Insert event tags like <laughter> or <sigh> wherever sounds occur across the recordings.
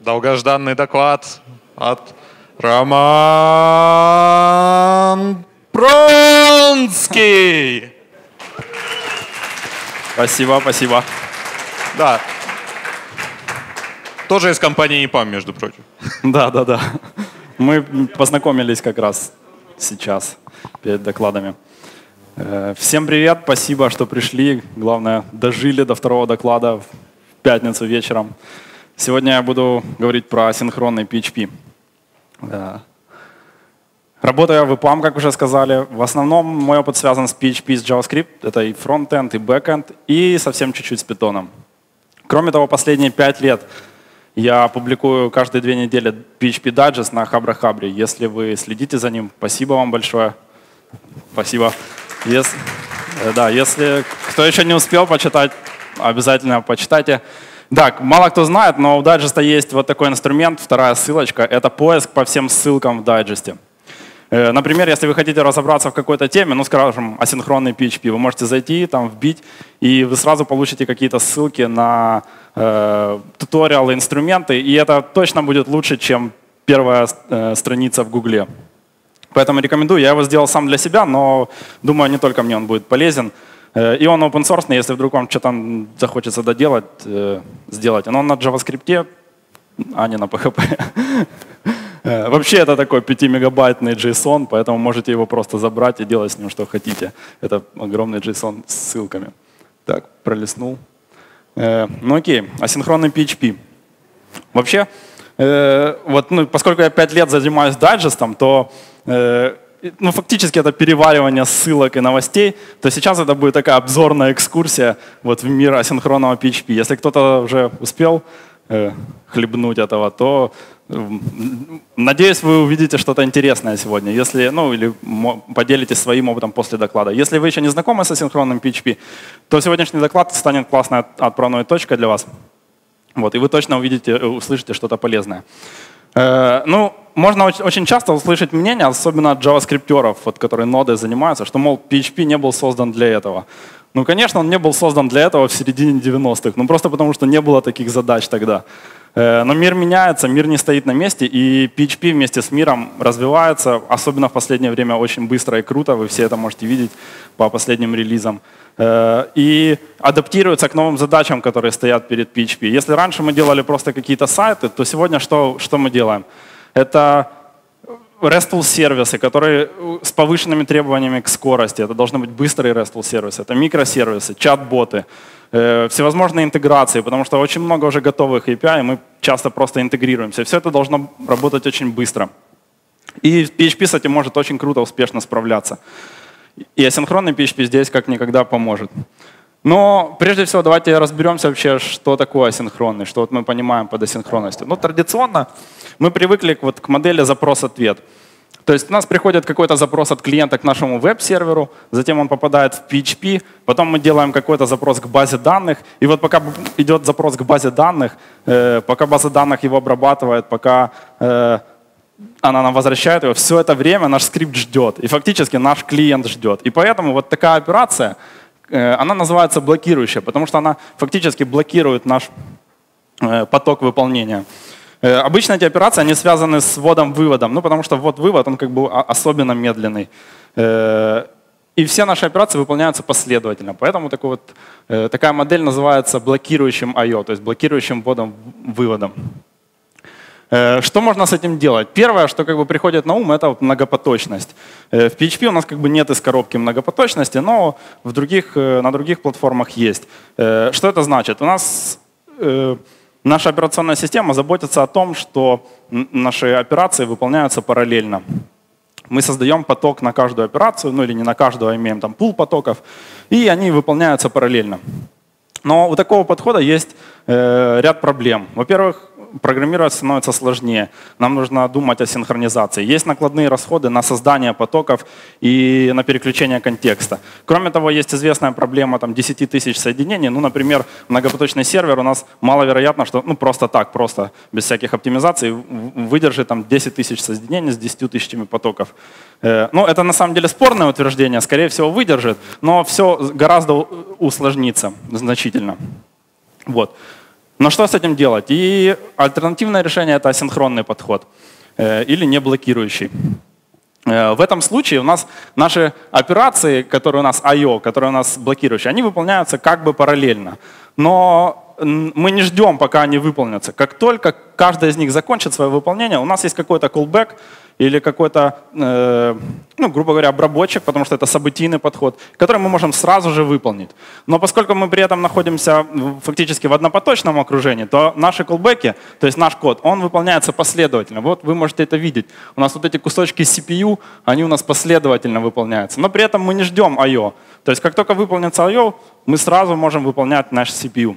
долгожданный доклад от Роман Пронский. Спасибо, спасибо. Да. Тоже из компании ИПАМ, между прочим. <laughs> Да, да, да. Мы познакомились как раз сейчас перед докладами. Э, всем привет, спасибо, что пришли. Главное, дожили до второго доклада в пятницу вечером. Сегодня я буду говорить про асинхронный PHP. Работаю в EPAM, как уже сказали. В основном мой опыт связан с PHP, с JavaScript. Это и фронтенд, и бэкенд, и совсем чуть-чуть с Python. Кроме того, последние пять лет я публикую каждые две недели PHP Digest на Хабрахабре. Если вы следите за ним, спасибо вам большое. Спасибо. Если, да, если кто еще не успел почитать, обязательно почитайте. Да, мало кто знает, но у дайджеста есть вот такой инструмент, вторая ссылочка. Это поиск по всем ссылкам в дайджесте. Э, например, если вы хотите разобраться в какой-то теме, ну, скажем, асинхронный PHP, вы можете зайти, там, вбить, и вы сразу получите какие-то ссылки на э, туториалы, инструменты, и это точно будет лучше, чем первая э, страница в Гугле. Поэтому рекомендую. Я его сделал сам для себя, но думаю, не только мне он будет полезен. Э, и он open source, если вдруг вам что-то захочется доделать, э, сделать. Но он на JavaScript, а не на PHP. Э, вообще это такой 5-мегабайтный JSON, поэтому можете его просто забрать и делать с ним что хотите. Это огромный JSON с ссылками. Так, пролистнул. Ну окей, асинхронный PHP. Вообще, вот, ну, поскольку я 5 лет занимаюсь дайджестом, то ну, фактически это переваривание ссылок и новостей, то сейчас это будет такая обзорная экскурсия вот в мир асинхронного PHP. Если кто-то уже успел э, хлебнуть этого, то э, надеюсь, вы увидите что-то интересное сегодня, если, ну, или поделитесь своим опытом после доклада. Если вы еще не знакомы с асинхронным PHP, то сегодняшний доклад станет классной отправной точкой для вас. Вот, и вы точно увидите, услышите что-то полезное. Э, ну, можно очень часто услышать мнение, особенно от джаваскриптеров, вот, которые нодой занимаются, что, мол, PHP не был создан для этого. Ну, конечно, он не был создан для этого в середине 90-х, ну просто потому что не было таких задач тогда. Э, но мир меняется, мир не стоит на месте, и PHP вместе с миром развивается, особенно в последнее время очень быстро и круто, вы все это можете видеть по последним релизам. Э, и адаптируется к новым задачам, которые стоят перед PHP. Если раньше мы делали просто какие-то сайты, то сегодня что, что мы делаем? Это RESTful сервисы, которые с повышенными требованиями к скорости. Это должны быть быстрые RESTful сервисы. Это микросервисы, чат-боты, э, всевозможные интеграции, потому что очень много уже готовых API, и мы часто просто интегрируемся. Все это должно работать очень быстро. И PHP с этим может очень круто, успешно справляться. И асинхронный PHP здесь как никогда поможет. Но прежде всего давайте разберемся вообще, что такое асинхронный, что вот мы понимаем под асинхронностью. Ну, традиционно мы привыкли вот, к модели запрос-ответ. То есть у нас приходит какой-то запрос от клиента к нашему веб-серверу, затем он попадает в PHP, потом мы делаем какой-то запрос к базе данных, и вот пока идет запрос к базе данных, э, пока база данных его обрабатывает, пока э, она нам возвращает его, все это время наш скрипт ждет, и фактически наш клиент ждет. И поэтому вот такая операция, она называется блокирующая, потому что она фактически блокирует наш э, поток выполнения. Э, обычно эти операции, они связаны с вводом-выводом, ну потому что ввод-вывод, он как бы особенно медленный. И все наши операции выполняются последовательно. Поэтому такой вот, такая модель называется блокирующим I.O., то есть блокирующим вводом-выводом. Э, что можно с этим делать? Первое, что как бы приходит на ум, это вот многопоточность. Э, в PHP у нас как бы нет из коробки многопоточности, но в других, э, на других платформах есть. Что это значит? У нас наша операционная система заботится о том, что наши операции выполняются параллельно. Мы создаем поток на каждую операцию, ну или не на каждую, а имеем там пул потоков, и они выполняются параллельно. Но у такого подхода есть э, ряд проблем. Во-первых, программировать становится сложнее. Нам нужно думать о синхронизации. Есть накладные расходы на создание потоков и на переключение контекста. Кроме того, есть известная проблема там, 10 тысяч соединений. Ну, например, многопоточный сервер у нас маловероятно, что ну, просто так, просто без всяких оптимизаций выдержит там, 10 тысяч соединений с 10 тысячами потоков. Э, ну, это на самом деле спорное утверждение, скорее всего, выдержит, но все гораздо усложнится значительно. Вот. Но что с этим делать? И альтернативное решение это асинхронный подход э, или не блокирующий. Э, в этом случае у нас наши операции, которые у нас I.O., которые у нас блокирующие, они выполняются как бы параллельно. Но мы не ждем, пока они выполнятся. Как только каждая из них закончит свое выполнение, у нас есть какой-то callback или какой-то, э, ну, грубо говоря, обработчик, потому что это событийный подход, который мы можем сразу же выполнить. Но поскольку мы при этом находимся фактически в однопоточном окружении, то наши callback, то есть наш код, он выполняется последовательно. Вот вы можете это видеть. У нас вот эти кусочки CPU, они у нас последовательно выполняются. Но при этом мы не ждем I.O. То есть как только выполнится I.O., мы сразу можем выполнять наш CPU.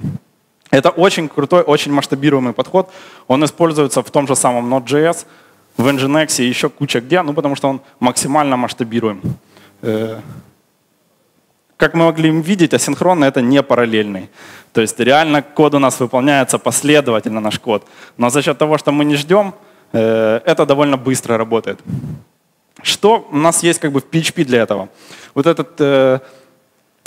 Это очень крутой, очень масштабируемый подход. Он используется в том же самом Node.js, в Nginx и еще куча где, ну потому что он максимально масштабируем. Э, как мы могли видеть, асинхронно это не параллельный. То есть реально код у нас выполняется последовательно, наш код. Но за счет того, что мы не ждем, э, это довольно быстро работает. Что у нас есть как бы в PHP для этого? Вот этот э,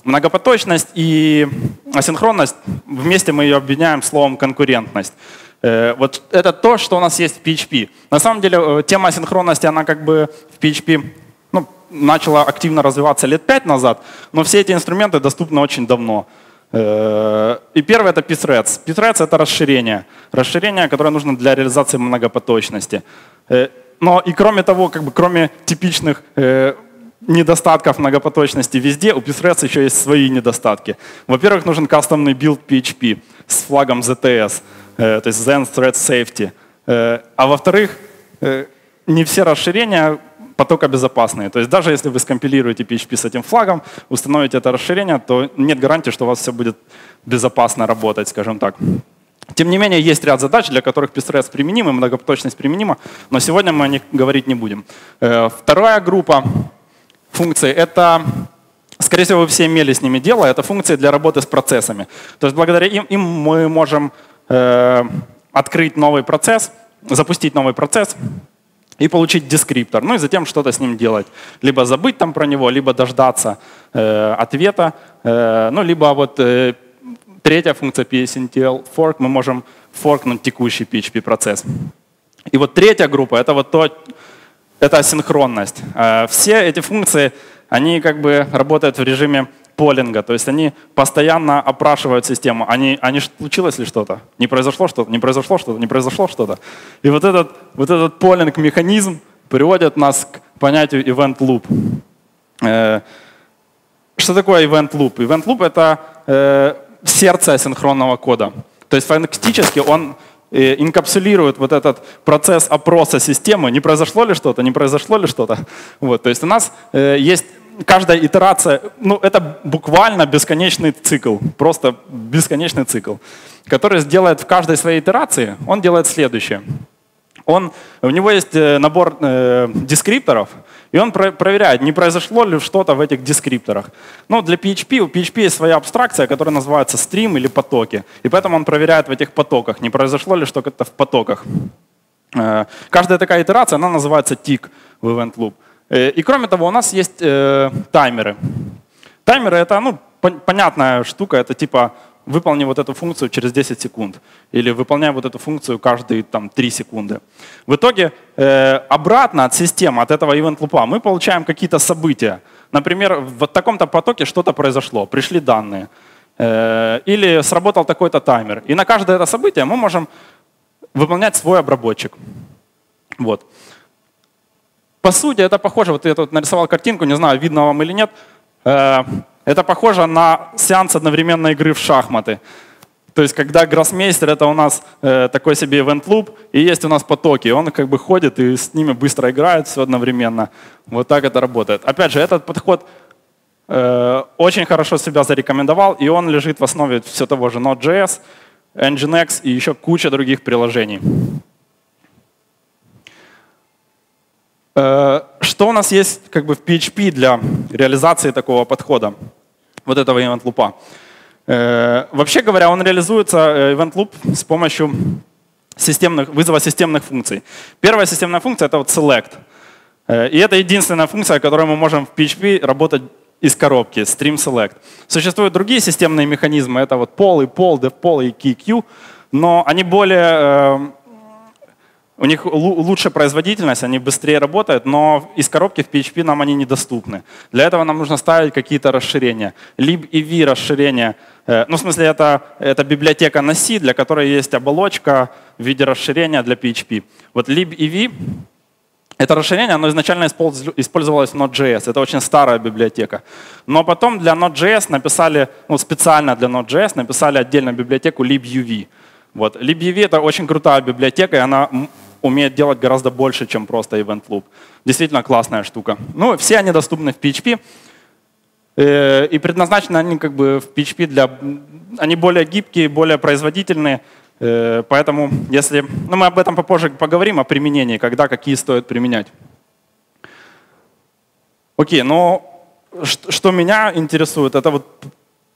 Многопоточность и асинхронность, вместе мы ее объединяем словом конкурентность. Э, вот это то, что у нас есть в PHP. На самом деле э, тема асинхронности, она как бы в PHP ну, начала активно развиваться лет пять назад, но все эти инструменты доступны очень давно. Э, и первое это pthreads. Pthreads это расширение. Расширение, которое нужно для реализации многопоточности. Но и кроме того, как бы, кроме типичных недостатков многопоточности везде, у Pthreads еще есть свои недостатки. Во-первых, нужен кастомный build PHP с флагом ZTS, то есть Zend Thread Safety. Э, а во-вторых, э, не все расширения потокобезопасные. То есть даже если вы скомпилируете PHP с этим флагом, установите это расширение, то нет гарантии, что у вас все будет безопасно работать, скажем так. Тем не менее, есть ряд задач, для которых Pthreads применим и многопоточность применима, но сегодня мы о них говорить не будем. Вторая группа функции — это, скорее всего, вы все имели с ними дело, это функции для работы с процессами. То есть благодаря им, им мы можем э, открыть новый процесс, запустить новый процесс и получить дескриптор, ну и затем что-то с ним делать. Либо забыть там про него, либо дождаться э, ответа, э, ну либо вот э, третья функция PSNTL fork, мы можем форкнуть текущий PHP процесс. И вот третья группа — это вот то, это асинхронность. Э, все эти функции, они как бы работают в режиме полинга, то есть они постоянно опрашивают систему, они, они случилось ли что-то, не произошло что-то, не произошло что-то, не произошло что-то. И вот этот, вот этот полинг-механизм приводит нас к понятию event loop. Э, что такое event loop? Event loop — это э, сердце асинхронного кода. То есть фактически он инкапсулирует вот этот процесс опроса системы, не произошло ли что-то, не произошло ли что-то. Вот, то есть у нас э, есть каждая итерация, ну это буквально бесконечный цикл, просто бесконечный цикл, который сделает в каждой своей итерации, он делает следующее. Он, у него есть э, набор э, дескрипторов, и он про проверяет, не произошло ли что-то в этих дескрипторах. Ну, для PHP, у PHP есть своя абстракция, которая называется стрим или потоки. И поэтому он проверяет в этих потоках, не произошло ли что-то в потоках. Э, каждая такая итерация, она называется тик в Event Loop. Э, и кроме того, у нас есть э, таймеры. Таймеры — это ну, понятная штука, это типа выполни вот эту функцию через 10 секунд. Или выполняй вот эту функцию каждые там, 3 секунды. В итоге э, обратно от системы, от этого event лупа мы получаем какие-то события. Например, в таком-то потоке что-то произошло, пришли данные. Э, или сработал такой-то таймер. И на каждое это событие мы можем выполнять свой обработчик. Вот. По сути, это похоже, вот я тут нарисовал картинку, не знаю, видно вам или нет. Э, это похоже на сеанс одновременной игры в шахматы. То есть, когда гроссмейстер это у нас э, такой себе event loop, и есть у нас потоки, он как бы ходит и с ними быстро играет все одновременно. Вот так это работает. Опять же, этот подход э, очень хорошо себя зарекомендовал, и он лежит в основе все того же Node.js, Nginx и еще куча других приложений. Э, что у нас есть как бы в PHP для реализации такого подхода? вот этого event loop. Э, вообще говоря, он реализуется, э, event loop, с помощью системных, вызова системных функций. Первая системная функция — это вот select. Э, и это единственная функция, которой мы можем в PHP работать из коробки, stream select. Существуют другие системные механизмы, это вот pol и pol, dev pol и key но они более э, у них лучше производительность, они быстрее работают, но из коробки в PHP нам они недоступны. Для этого нам нужно ставить какие-то расширения. libev расширение, э, ну в смысле это, это библиотека на C, для которой есть оболочка в виде расширения для PHP. Вот libev это расширение, оно изначально использовалось в Node.js. Это очень старая библиотека. Но потом для Node.js написали, ну, специально для Node.js написали отдельную библиотеку libuv. Вот. libuv — это очень крутая библиотека, и она умеет делать гораздо больше, чем просто Event Loop. Действительно классная штука. Ну, все они доступны в PHP. Э, и предназначены они как бы в PHP для... Они более гибкие, более производительные. Э, поэтому если... Ну, мы об этом попозже поговорим, о применении, когда какие стоит применять. Окей, но что меня интересует, это вот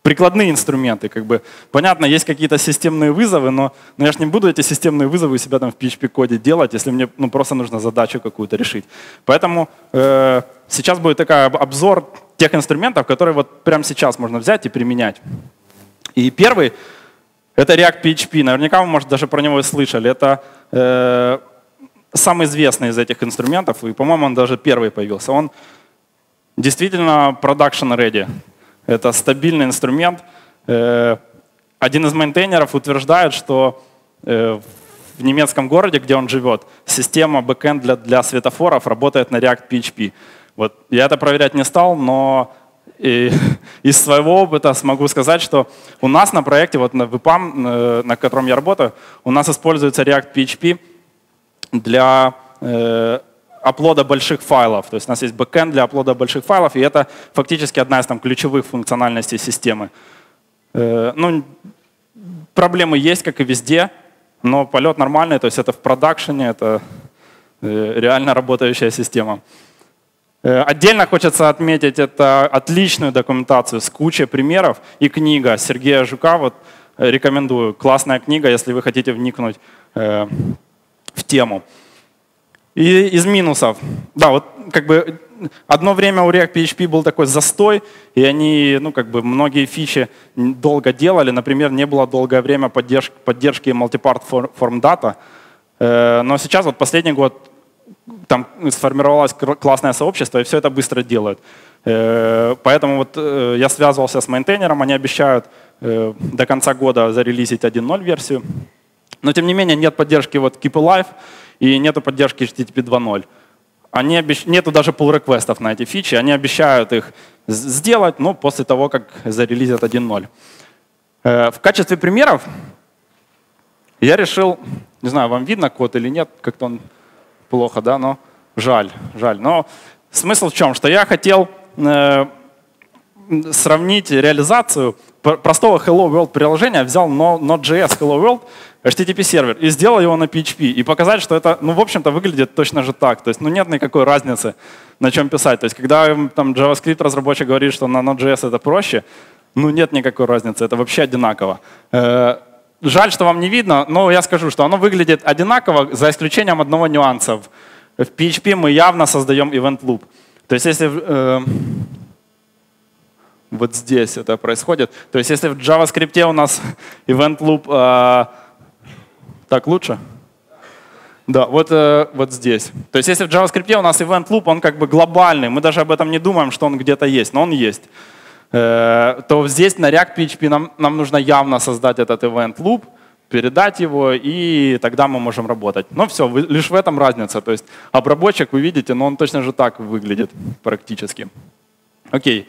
прикладные инструменты. Как бы. Понятно, есть какие-то системные вызовы, но, но я же не буду эти системные вызовы у себя там в PHP-коде делать, если мне ну, просто нужно задачу какую-то решить. Поэтому э, сейчас будет такой обзор тех инструментов, которые вот прямо сейчас можно взять и применять. И первый — это React PHP. Наверняка вы, может, даже про него и слышали. Это э, самый известный из этих инструментов, и, по-моему, он даже первый появился. Он действительно production ready. Это стабильный инструмент. Э, один из мейнтейнеров утверждает, что э, в немецком городе, где он живет, система бэкэнд для, для светофоров работает на React PHP. Вот. Я это проверять не стал, но и <laughs> из своего опыта смогу сказать, что у нас на проекте, вот на VPAM, э, на котором я работаю, у нас используется React PHP для оплода больших файлов. То есть у нас есть бэкэнд для оплода больших файлов, и это фактически одна из там, ключевых функциональностей системы. Э, ну, проблемы есть, как и везде, но полет нормальный, то есть это в продакшене, это э, реально работающая система. Э, отдельно хочется отметить это отличную документацию с кучей примеров и книга Сергея Жука. Вот, рекомендую. Классная книга, если вы хотите вникнуть в тему. И из минусов. Да, вот как бы одно время у React PHP был такой застой, и они, ну как бы многие фичи долго делали. Например, не было долгое время поддержки, поддержки multipart form data. Э, но сейчас вот последний год там сформировалось классное сообщество, и все это быстро делают. Э, поэтому вот э, я связывался с мейнтейнером, они обещают до конца года зарелизить 1.0 версию. Но тем не менее нет поддержки вот Keep Alive, и нету поддержки HTTP 2.0. Они обещ... Нету даже pull реквестов на эти фичи, они обещают их сделать, но после того, как зарелизят 1.0. Э, в качестве примеров я решил, не знаю, вам видно код или нет, как-то он плохо, да, но жаль, жаль. Но смысл в чем? Что я хотел э, сравнить реализацию простого Hello World приложения, взял Node.js Hello World, HTTP сервер и сделал его на PHP и показать, что это, ну, в общем-то, выглядит точно же так. То есть, ну, нет никакой разницы, на чем писать. То есть, когда там JavaScript разработчик говорит, что на Node.js это проще, ну, нет никакой разницы, это вообще одинаково. Э, жаль, что вам не видно, но я скажу, что оно выглядит одинаково, за исключением одного нюанса. В PHP мы явно создаем event loop. То есть, если э, вот здесь это происходит, то есть, если в JavaScript у нас <laughs> event loop э, так лучше? Да, вот, э, вот здесь. То есть если в JavaScript у нас event loop, он как бы глобальный, мы даже об этом не думаем, что он где-то есть, но он есть. Э, то здесь на React PHP нам, нам нужно явно создать этот event loop, передать его, и тогда мы можем работать. Но все, лишь в этом разница. То есть обработчик, вы видите, но он точно же так выглядит практически. Окей.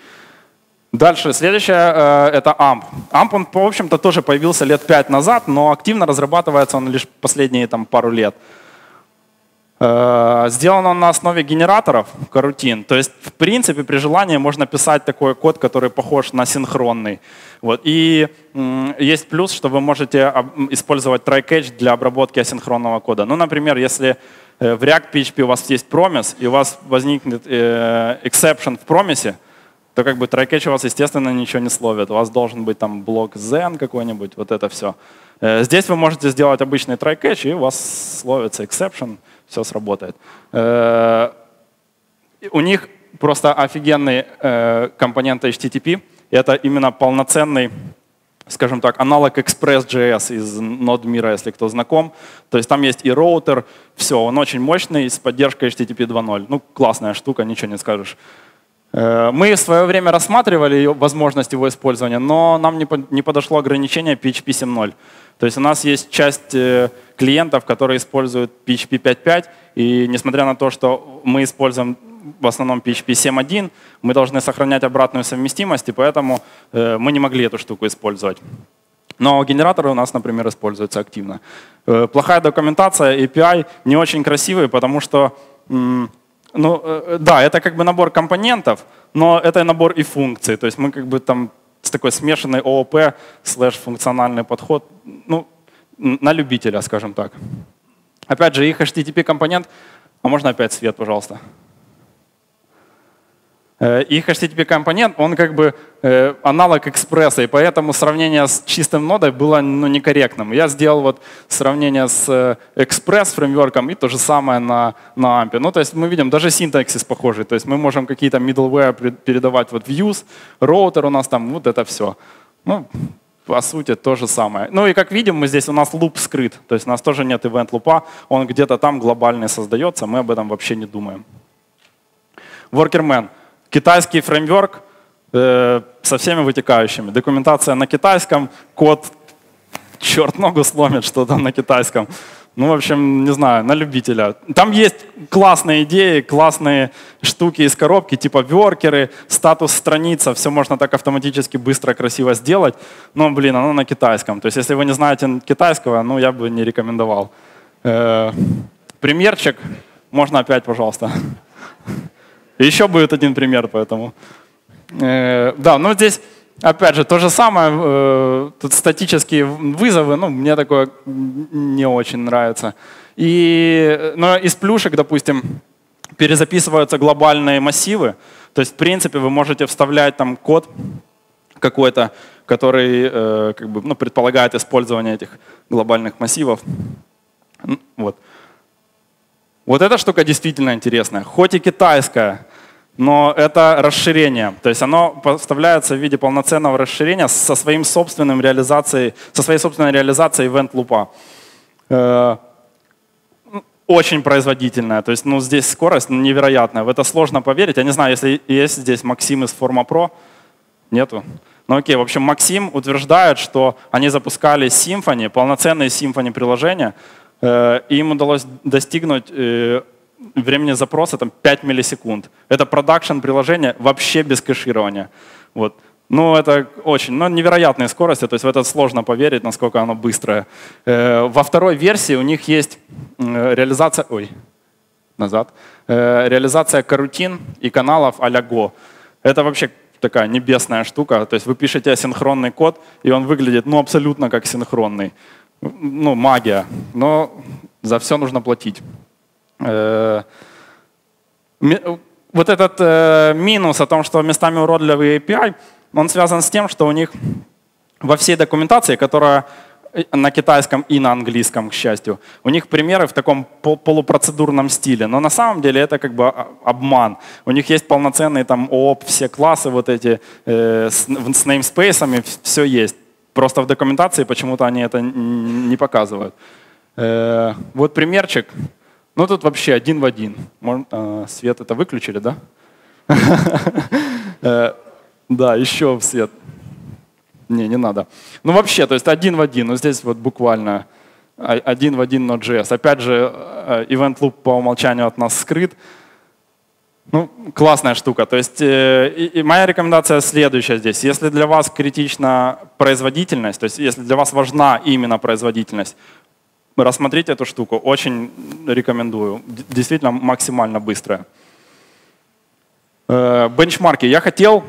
Дальше, следующее э, это AMP. AMP, он, в общем-то, тоже появился лет пять назад, но активно разрабатывается он лишь последние там, пару лет. Э, сделан он на основе генераторов карутин. То есть, в принципе, при желании можно писать такой код, который похож на синхронный. Вот. И есть плюс, что вы можете использовать try-catch для обработки асинхронного кода. Ну, например, если э, в React PHP у вас есть промис, и у вас возникнет exception в промисе, то как бы трекетч у вас, естественно, ничего не словит. У вас должен быть там блок Zen какой-нибудь, вот это все. Э, здесь вы можете сделать обычный try-catch, и у вас словится exception, все сработает. Э, у них просто офигенные э, компоненты HTTP. Это именно полноценный скажем так, аналог Express.js из Node мира, если кто знаком. То есть там есть и роутер, все, он очень мощный, с поддержкой HTTP 2.0. Ну, классная штука, ничего не скажешь. Э, мы в свое время рассматривали возможность его использования, но нам не подошло ограничение PHP 7.0. То есть у нас есть часть э, клиентов, которые используют PHP 5.5, и несмотря на то, что мы используем в основном PHP 7.1, мы должны сохранять обратную совместимость, и поэтому э, мы не могли эту штуку использовать. Но генераторы у нас, например, используются активно. Плохая документация, API не очень красивые, потому что, ну, э, да, это как бы набор компонентов, но это набор и функций. То есть мы как бы там с такой смешанной ООП слэш функциональный подход, ну, на любителя, скажем так. Опять же, их HTTP компонент, а можно опять свет, пожалуйста? Э, их HTTP компонент, он как бы э, аналог экспресса, и поэтому сравнение с чистым нодой было ну, некорректным. Я сделал вот сравнение с э, экспресс фреймворком и то же самое на, на AMP. Ну, то есть мы видим, даже синтаксис похожий. То есть мы можем какие-то middleware передавать вот views, роутер у нас там, вот это все. Ну, по сути, то же самое. Ну и как видим, мы здесь у нас луп скрыт. То есть у нас тоже нет event лупа, он где-то там глобальный создается, мы об этом вообще не думаем. Workerman — китайский фреймворк э, со всеми вытекающими. Документация на китайском, код черт ногу сломит, что там на китайском. Ну, в общем, не знаю, на любителя. Там есть классные идеи, классные штуки из коробки, типа веркеры, статус страница, все можно так автоматически быстро, красиво сделать. Но, блин, оно на китайском. То есть, если вы не знаете китайского, ну, я бы не рекомендовал. Э, примерчик, можно опять, пожалуйста. Еще будет один пример, поэтому. Э, да, ну здесь, опять же, то же самое. Э, тут статические вызовы, ну, мне такое не очень нравится. И, но из плюшек, допустим, перезаписываются глобальные массивы. То есть, в принципе, вы можете вставлять там код какой-то, который э, как бы, ну, предполагает использование этих глобальных массивов. Вот. Вот эта штука действительно интересная. Хоть и китайская, но это расширение. То есть оно поставляется в виде полноценного расширения со, своим собственным реализацией, со своей собственной реализацией event лупа. Э, очень производительная. То есть ну, здесь скорость невероятная. В это сложно поверить. Я не знаю, если есть здесь Максим из Forma Pro. Нету. Ну окей, в общем, Максим утверждает, что они запускали Symfony, полноценные Symfony приложения, Э, и им удалось достигнуть э, времени запроса там, 5 миллисекунд. Это продакшн приложение вообще без кэширования. Вот. Ну, это очень, ну, невероятные скорости, то есть в это сложно поверить, насколько оно быстрое. Э, во второй версии у них есть реализация, ой, назад, реализация карутин и каналов а Go. Это вообще такая небесная штука, то есть вы пишете асинхронный код, и он выглядит, ну, абсолютно как синхронный ну, магия, но за все нужно платить. Э, вот этот э, минус о том, что местами уродливый API, он связан с тем, что у них во всей документации, которая на китайском и на английском, к счастью. У них примеры в таком полупроцедурном стиле, но на самом деле это как бы обман. У них есть полноценные там ООП, все классы вот эти э, с, с все есть. Просто в документации почему-то они это не показывают. Вот примерчик. Ну тут вообще один в один. А, свет это выключили, да? <laughs> Э, да, еще свет. Не, не надо. Ну вообще, то есть один в один. Ну здесь вот буквально один в один Node.js. Опять же, э, event loop по умолчанию от нас скрыт. Ну, классная штука. То есть э, и, и моя рекомендация следующая здесь. Если для вас критична производительность, то есть если для вас важна именно производительность, рассмотрите эту штуку. Очень рекомендую. Действительно максимально быстрая. Э, бенчмарки. Я хотел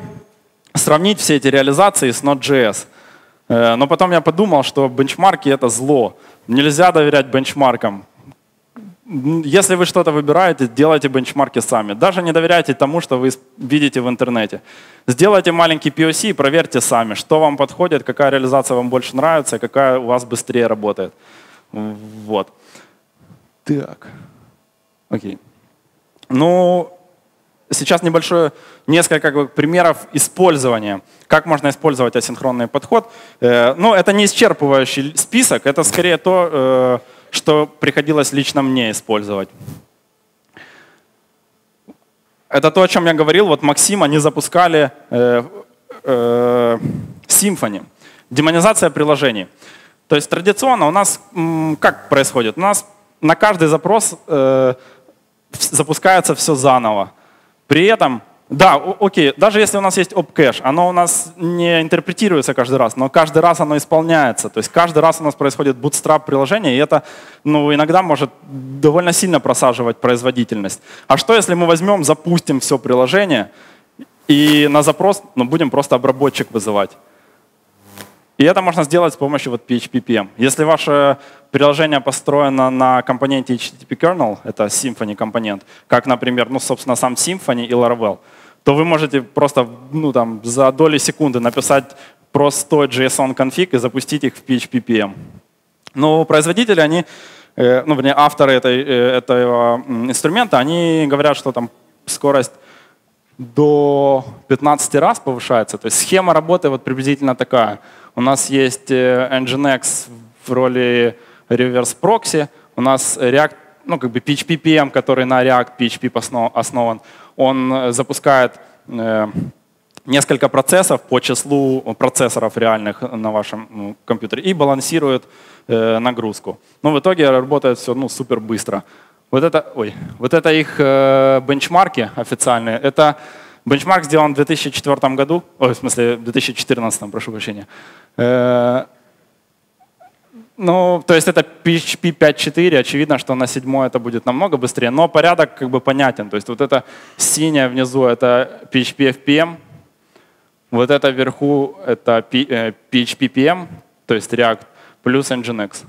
сравнить все эти реализации с Node.js. Э, но потом я подумал, что бенчмарки это зло. Нельзя доверять бенчмаркам если вы что-то выбираете, делайте бенчмарки сами. Даже не доверяйте тому, что вы видите в интернете. Сделайте маленький POC и проверьте сами, что вам подходит, какая реализация вам больше нравится, какая у вас быстрее работает. Вот. Так. Окей. Ну, сейчас небольшое, несколько как бы, примеров использования. Как можно использовать асинхронный подход. Э, ну, это не исчерпывающий список, это скорее то, э, что приходилось лично мне использовать. Это то, о чем я говорил. Вот Максим, они запускали э, э, Symfony. Демонизация приложений. То есть традиционно у нас как происходит? У нас на каждый запрос э, запускается все заново. При этом, да, окей, даже если у нас есть opcache, оно у нас не интерпретируется каждый раз, но каждый раз оно исполняется. То есть каждый раз у нас происходит bootstrap приложения, и это ну, иногда может довольно сильно просаживать производительность. А что если мы возьмем, запустим все приложение, и на запрос ну, будем просто обработчик вызывать? И это можно сделать с помощью вот PHP-PM. Если ваше приложение построено на компоненте HTTP kernel, это Symfony компонент, как, например, ну, собственно, сам Symfony и Laravel, то вы можете просто ну, там, за доли секунды написать простой JSON конфиг и запустить их в PHP-PM. Но производители, они, э, ну, вернее, авторы этой, э, этого инструмента, они говорят, что там скорость до 15 раз повышается. То есть схема работы вот приблизительно такая – у нас есть э, Nginx в роли reverse proxy. У нас React, ну как бы PHP PM, который на React PHP основан, он э, запускает э, несколько процессов по числу процессоров реальных на вашем ну, компьютере и балансирует нагрузку. Но в итоге работает все ну, супер быстро. Вот это, ой, вот это их бенчмарки официальные. Это Бенчмарк сделан в 2004 году, ой, в смысле, в 2014, прошу прощения. Э, ну, то есть это PHP 5.4, очевидно, что на седьмой это будет намного быстрее, но порядок как бы понятен. То есть вот это синее внизу это PHP FPM, вот это вверху это PHP PM, то есть React, плюс Nginx.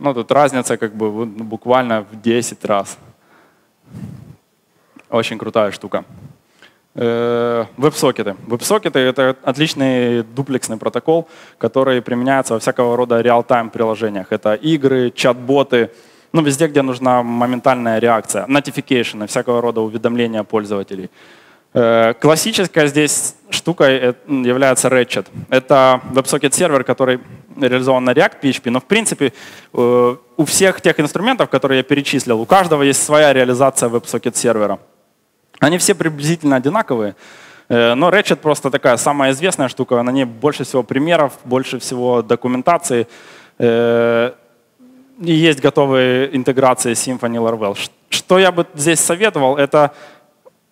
Ну, тут разница как бы буквально в 10 раз. Очень крутая штука. Э, веб-сокеты. Веб-сокеты — это отличный дуплексный протокол, который применяется во всякого рода реал-тайм приложениях. Это игры, чат-боты, ну, везде, где нужна моментальная реакция, notification, всякого рода уведомления пользователей. Э, классическая здесь штука э, является Ratchet. Это WebSocket сервер, который реализован на React PHP, но в принципе у всех тех инструментов, которые я перечислил, у каждого есть своя реализация WebSocket сервера. Они все приблизительно одинаковые, э, но Ratchet просто такая самая известная штука, на ней больше всего примеров, больше всего документации. Э, и есть готовые интеграции Symfony Laravel. Что я бы здесь советовал, это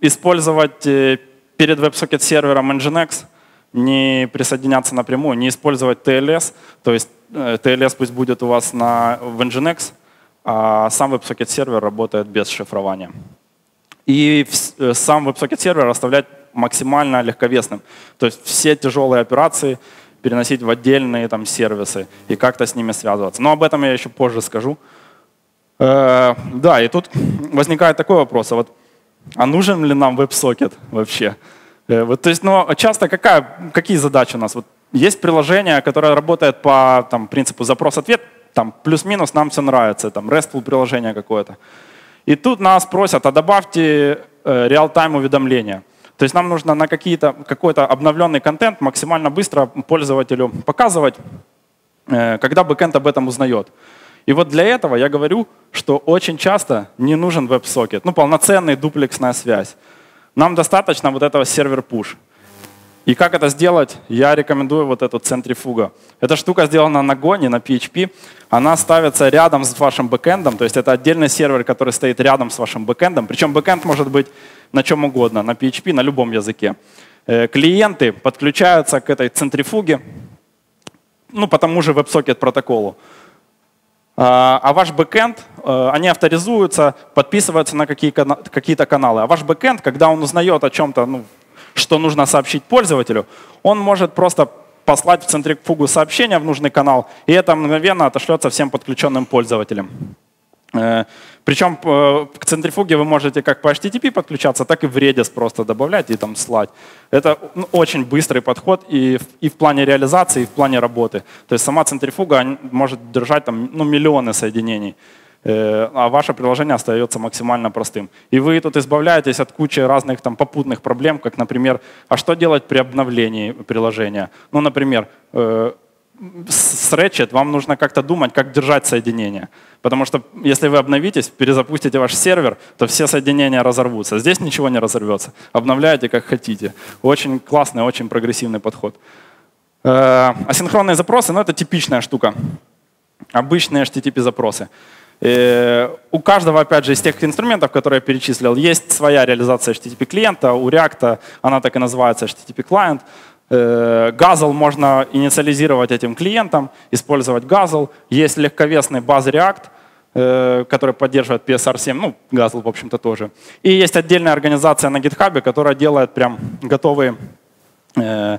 использовать э, перед WebSocket сервером Nginx, не присоединяться напрямую, не использовать TLS, то есть TLS пусть будет у вас на, в Nginx, а сам WebSocket сервер работает без шифрования и э, сам WebSocket сервер оставлять максимально легковесным. То есть все тяжелые операции переносить в отдельные там, сервисы и как-то с ними связываться. Но об этом я еще позже скажу. Э, да, и тут возникает такой вопрос, а, вот, а нужен ли нам WebSocket вообще? Э, вот, то есть, ну, часто какая, какие задачи у нас? Вот, есть приложение, которое работает по там, принципу запрос-ответ, там плюс-минус нам все нравится, там RESTful приложение какое-то. И тут нас просят, а добавьте э, реал-тайм уведомления. То есть нам нужно на какой-то обновленный контент максимально быстро пользователю показывать, э, когда бэкэнд об этом узнает. И вот для этого я говорю, что очень часто не нужен веб-сокет, ну полноценный дуплексная связь. Нам достаточно вот этого server push. И как это сделать, я рекомендую вот эту центрифугу. Эта штука сделана на Go, не на PHP. Она ставится рядом с вашим бэкэндом, то есть это отдельный сервер, который стоит рядом с вашим бэкэндом. Причем бэкэнд может быть на чем угодно, на PHP, на любом языке. Э, клиенты подключаются к этой центрифуге, ну, по тому же WebSocket протоколу. А, а ваш бэкэнд, э, они авторизуются, подписываются на какие-то каналы. А ваш бэкэнд, когда он узнает о чем-то, ну, что нужно сообщить пользователю, он может просто послать в центрифугу сообщение в нужный канал, и это мгновенно отошлется всем подключенным пользователям. Э, Причем э, к центрифуге вы можете как по HTTP подключаться, так и в Redis просто добавлять и там слать. Это ну, очень быстрый подход и в, и в плане реализации, и в плане работы. То есть сама центрифуга может держать там, ну, миллионы соединений. Э, а ваше приложение остается максимально простым. И вы тут избавляетесь от кучи разных там попутных проблем, как, например, а что делать при обновлении приложения? Ну, например, э, с Ratchet вам нужно как-то думать, как держать соединение. Потому что если вы обновитесь, перезапустите ваш сервер, то все соединения разорвутся. Здесь ничего не разорвется. Обновляйте как хотите. Очень классный, очень прогрессивный подход. Э, асинхронные запросы, ну это типичная штука. Обычные HTTP-запросы. Э, у каждого, опять же, из тех инструментов, которые я перечислил, есть своя реализация HTTP клиента. У React она так и называется HTTP клиент. Газл э, можно инициализировать этим клиентом, использовать Газл. Есть легковесный баз React, э, который поддерживает PSR7, ну, Газл, в общем-то, тоже. И есть отдельная организация на GitHub, которая делает прям готовые э,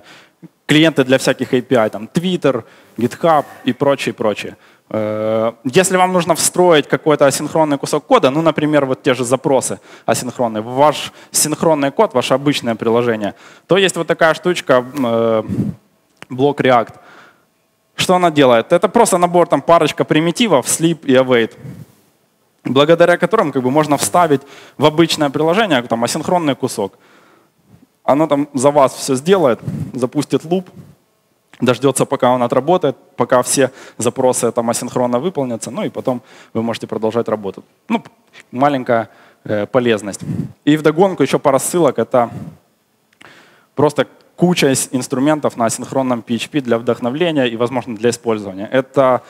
клиенты для всяких API, там Twitter, GitHub и прочее, прочее. Э, если вам нужно встроить какой-то асинхронный кусок кода, ну, например, вот те же запросы асинхронные, ваш синхронный код, ваше обычное приложение, то есть вот такая штучка, э, блок React. Что она делает? Это просто набор, там, парочка примитивов, sleep и await, благодаря которым как бы, можно вставить в обычное приложение там, асинхронный кусок. Оно там за вас все сделает, запустит луп, дождется, пока он отработает, пока все запросы там асинхронно выполнятся, ну и потом вы можете продолжать работу. Ну, маленькая э, полезность. И вдогонку еще пара ссылок. Это просто куча инструментов на асинхронном PHP для вдохновления и, возможно, для использования. Это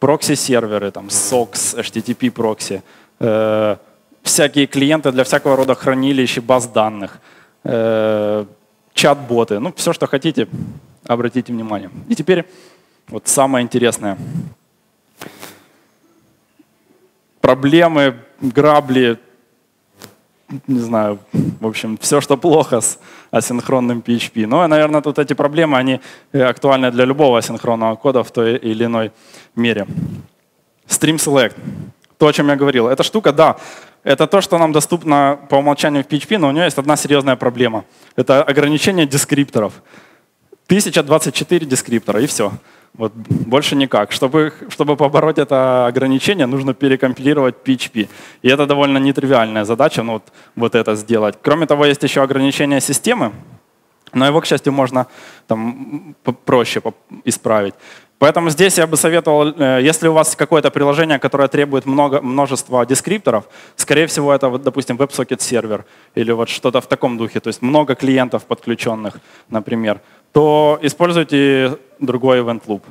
прокси-серверы, там, SOX, HTTP прокси, э, всякие клиенты для всякого рода хранилищ и баз данных, э, чат-боты, ну, все, что хотите, обратите внимание. И теперь вот самое интересное. Проблемы, грабли, не знаю, в общем, все, что плохо с асинхронным PHP. Но, наверное, тут эти проблемы, они актуальны для любого асинхронного кода в той или иной мере. Stream Select. То, о чем я говорил. Эта штука, да, это то, что нам доступно по умолчанию в PHP, но у нее есть одна серьезная проблема. Это ограничение дескрипторов. 1024 дескриптора и все. Вот больше никак. Чтобы, чтобы побороть это ограничение, нужно перекомпилировать PHP. И это довольно нетривиальная задача, ну, вот, вот это сделать. Кроме того, есть еще ограничение системы, но его, к счастью, можно там, проще исправить. Поэтому здесь я бы советовал, э, если у вас какое-то приложение, которое требует много, множество дескрипторов, скорее всего, это, вот, допустим, WebSocket сервер или вот что-то в таком духе, то есть много клиентов подключенных, например, то используйте другой event loop.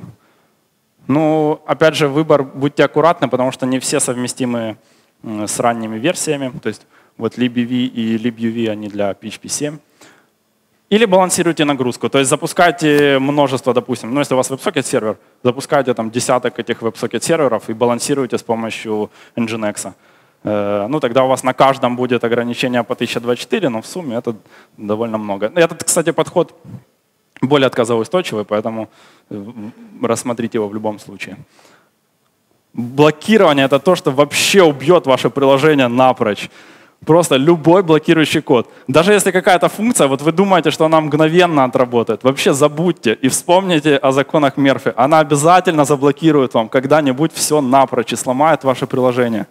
Ну, опять же, выбор, будьте аккуратны, потому что не все совместимы с ранними версиями. То есть вот libuv и libuv, они для PHP 7. Или балансируйте нагрузку, то есть запускайте множество, допустим, ну если у вас WebSocket сервер, запускайте там десяток этих WebSocket серверов и балансируйте с помощью Nginx. Э, ну тогда у вас на каждом будет ограничение по 1024, но в сумме это довольно много. Этот, кстати, подход более отказоустойчивый, поэтому э, рассмотрите его в любом случае. Блокирование — это то, что вообще убьет ваше приложение напрочь. Просто любой блокирующий код. Даже если какая-то функция, вот вы думаете, что она мгновенно отработает, вообще забудьте и вспомните о законах Мерфи. Она обязательно заблокирует вам когда-нибудь все напрочь и сломает ваше приложение.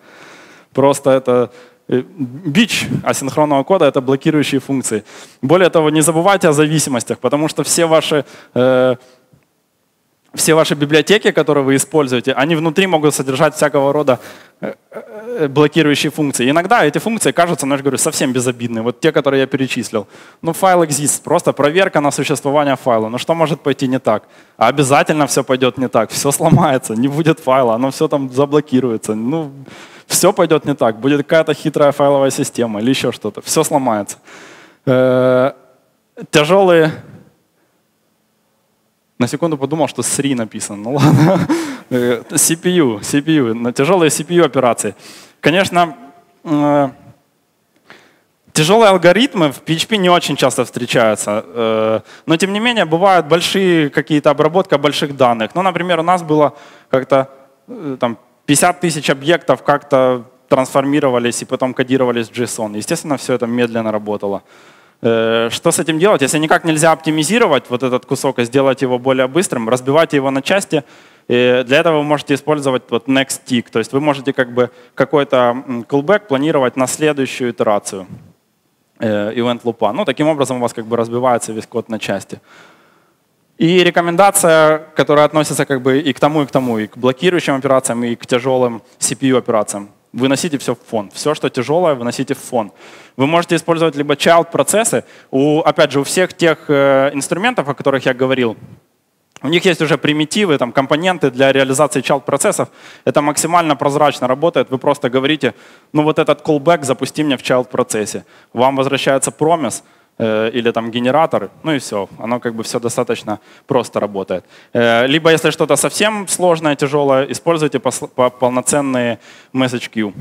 Просто это бич асинхронного кода — это блокирующие функции. Более того, не забывайте о зависимостях, потому что все ваши э, все ваши библиотеки, которые вы используете, они внутри могут содержать всякого рода э, э, блокирующие функции. Иногда эти функции кажутся, ну, я говорю, совсем безобидные. Вот те, которые я перечислил. Ну, файл exist, просто проверка на существование файла. Ну, что может пойти не так? А обязательно все пойдет не так. Все сломается, не будет файла, оно все там заблокируется. Ну, все пойдет не так. Будет какая-то хитрая файловая система или еще что-то. Все сломается. Э, тяжелые на секунду подумал, что SRI написано. Ну ладно. CPU, CPU, на тяжелые CPU операции. Конечно, э, тяжелые алгоритмы в PHP не очень часто встречаются. Э, но тем не менее, бывают большие какие-то обработка больших данных. Ну, например, у нас было как-то э, там 50 тысяч объектов как-то трансформировались и потом кодировались в JSON. Естественно, все это медленно работало. Э, что с этим делать? Если никак нельзя оптимизировать вот этот кусок и сделать его более быстрым, разбивайте его на части И для этого вы можете использовать вот next tick, то есть вы можете как бы какой-то callback планировать на следующую итерацию э, event лупа. Ну, таким образом у вас как бы разбивается весь код на части. И рекомендация, которая относится как бы и к тому, и к тому, и к блокирующим операциям, и к тяжелым CPU операциям. Выносите все в фон. Все, что тяжелое, выносите в фон. Вы можете использовать либо child процессы. У, опять же, у всех тех э, инструментов, о которых я говорил, у них есть уже примитивы, там, компоненты для реализации child процессов. Это максимально прозрачно работает. Вы просто говорите, ну вот этот callback запусти мне в child процессе. Вам возвращается промис, или там генератор, ну и все. Оно как бы все достаточно просто работает. Э, либо если что-то совсем сложное, тяжелое, используйте полноценные message queue.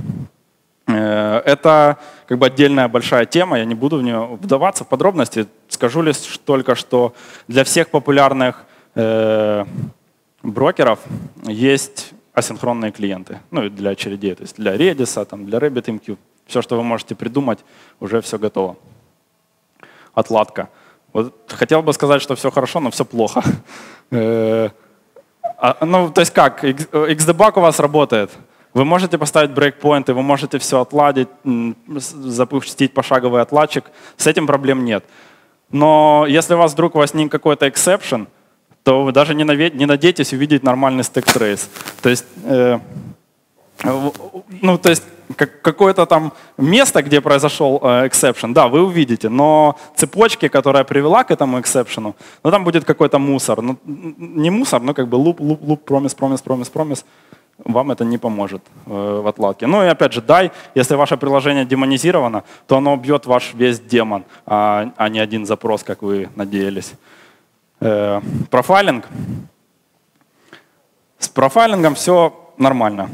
Э, это как бы отдельная большая тема, я не буду в нее вдаваться в подробности. Скажу лишь только, что для всех популярных брокеров есть асинхронные клиенты, ну для очередей, то есть для Redis, там, для RabbitMQ. Все, что вы можете придумать, уже все готово отладка. Вот хотел бы сказать, что все хорошо, но все плохо. <laughs> Э, а, ну, то есть как, Xdebug у вас работает. Вы можете поставить брейкпоинты, вы можете все отладить, запустить пошаговый отладчик. С этим проблем нет. Но если у вас вдруг возник какой-то exception, то вы даже не надейтесь увидеть нормальный стек трейс. То есть, э, ну, то есть как, какое-то там место, где произошел э, exception, да, вы увидите, но цепочки, которая привела к этому exception, ну там будет какой-то мусор. Ну, не мусор, но как бы луп, луп, луп, промис, промис, промис, промис. Вам это не поможет э, в отладке. Ну и опять же, дай, если ваше приложение демонизировано, то оно убьет ваш весь демон, а, а не один запрос, как вы надеялись. Э, профайлинг. С профайлингом все нормально.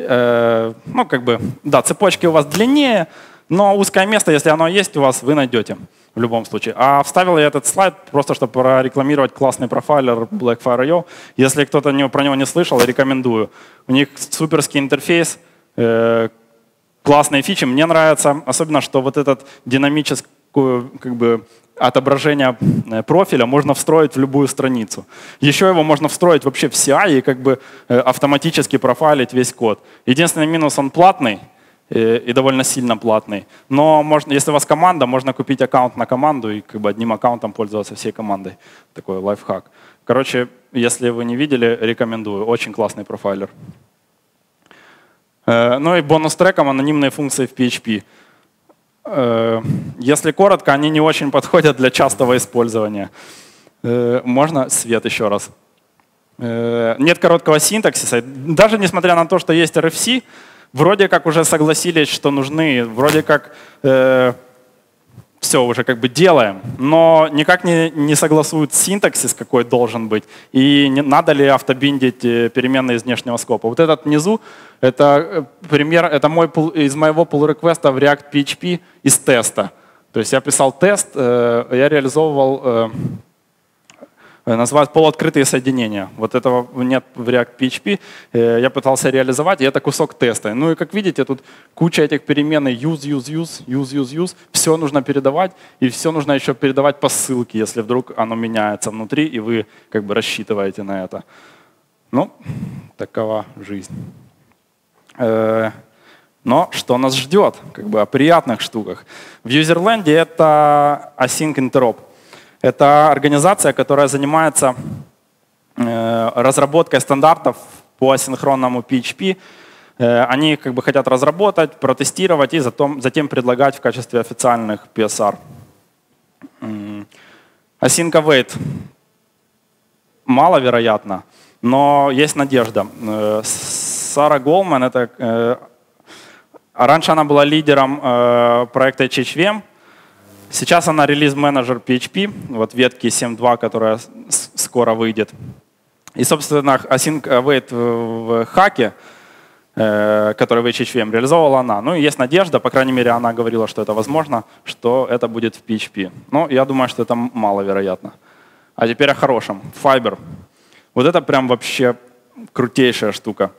Э, ну, как бы, да, цепочки у вас длиннее, но узкое место, если оно есть у вас, вы найдете в любом случае. А вставил я этот слайд просто, чтобы прорекламировать классный профайлер Blackfire.io. Если кто-то про него не слышал, рекомендую. У них суперский интерфейс, э, классные фичи. Мне нравится, особенно, что вот этот динамическую как бы, отображение э, профиля можно встроить в любую страницу. Еще его можно встроить вообще в CI и как бы э, автоматически профайлить весь код. Единственный минус, он платный э, и довольно сильно платный. Но можно, если у вас команда, можно купить аккаунт на команду и как бы одним аккаунтом пользоваться всей командой. Такой лайфхак. Короче, если вы не видели, рекомендую. Очень классный профайлер. Ну и бонус треком анонимные функции в PHP. Э, если коротко, они не очень подходят для частого использования. Э, можно свет еще раз? Э, нет короткого синтаксиса. Даже несмотря на то, что есть RFC, вроде как уже согласились, что нужны, вроде как все уже как бы делаем, но никак не, не согласуют синтаксис, какой должен быть, и не, надо ли автобиндить э, переменные из внешнего скопа. Вот этот внизу, это э, пример, это мой, из моего pull реквеста в React PHP из теста. То есть я писал тест, э, я реализовывал называют полуоткрытые соединения. Вот этого нет в React PHP. Э, я пытался реализовать, и это кусок теста. Ну и как видите, тут куча этих переменных use, use, use, use, use, use. Все нужно передавать, и все нужно еще передавать по ссылке, если вдруг оно меняется внутри, и вы как бы рассчитываете на это. Ну, такова жизнь. Э, но что нас ждет? Как бы о приятных штуках. В юзерленде это async interop. Это организация, которая занимается э, разработкой стандартов по асинхронному PHP. Э, они как бы хотят разработать, протестировать и затем, затем предлагать в качестве официальных PSR. Async await маловероятно, но есть надежда. Э, Сара Голман, это, раньше она была лидером проекта HHVM, Сейчас она релиз-менеджер PHP, вот ветки 7.2, которая скоро выйдет. И, собственно, Async Await в хаке, э, который в HHVM реализовала она. Ну есть надежда, по крайней мере, она говорила, что это возможно, что это будет в PHP. Но я думаю, что это маловероятно. А теперь о хорошем. Fiber. Вот это прям вообще крутейшая штука.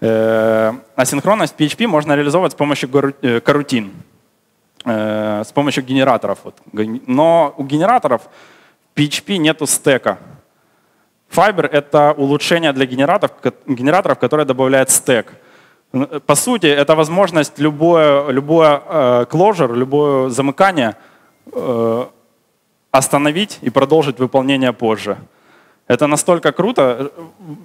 Э, асинхронность PHP можно реализовать с помощью э, карутин. Э, с помощью генераторов. Вот. Но у генераторов PHP нету стека. Fiber — это улучшение для генераторов, генераторов, которые добавляет стек. По сути, это возможность любое, любое э, closure, любое замыкание э, остановить и продолжить выполнение позже. Это настолько круто,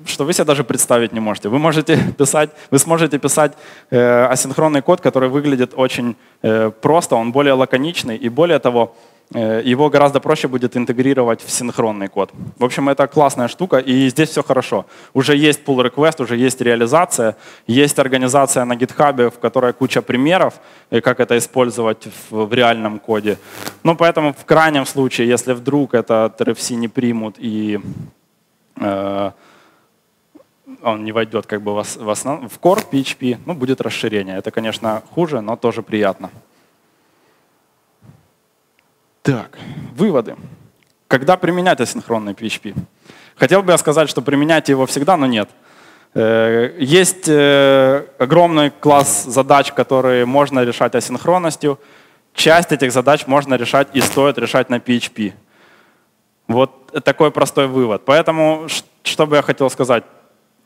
что вы себе даже представить не можете. Вы можете <laughs> писать, вы сможете писать э, асинхронный код, который выглядит очень э, просто, он более лаконичный и более того, Э, его гораздо проще будет интегрировать в синхронный код. В общем, это классная штука, и здесь все хорошо. Уже есть pull request, уже есть реализация, есть организация на GitHub, в которой куча примеров, и как это использовать в, в реальном коде. Ну, поэтому в крайнем случае, если вдруг этот RFC не примут и э, он не войдет как бы в, основ, в core PHP, ну, будет расширение. Это, конечно, хуже, но тоже приятно. Так, выводы. Когда применять асинхронный PHP? Хотел бы я сказать, что применять его всегда, но нет. Э, есть э, огромный класс задач, которые можно решать асинхронностью. Часть этих задач можно решать и стоит решать на PHP. Вот такой простой вывод. Поэтому, что бы я хотел сказать?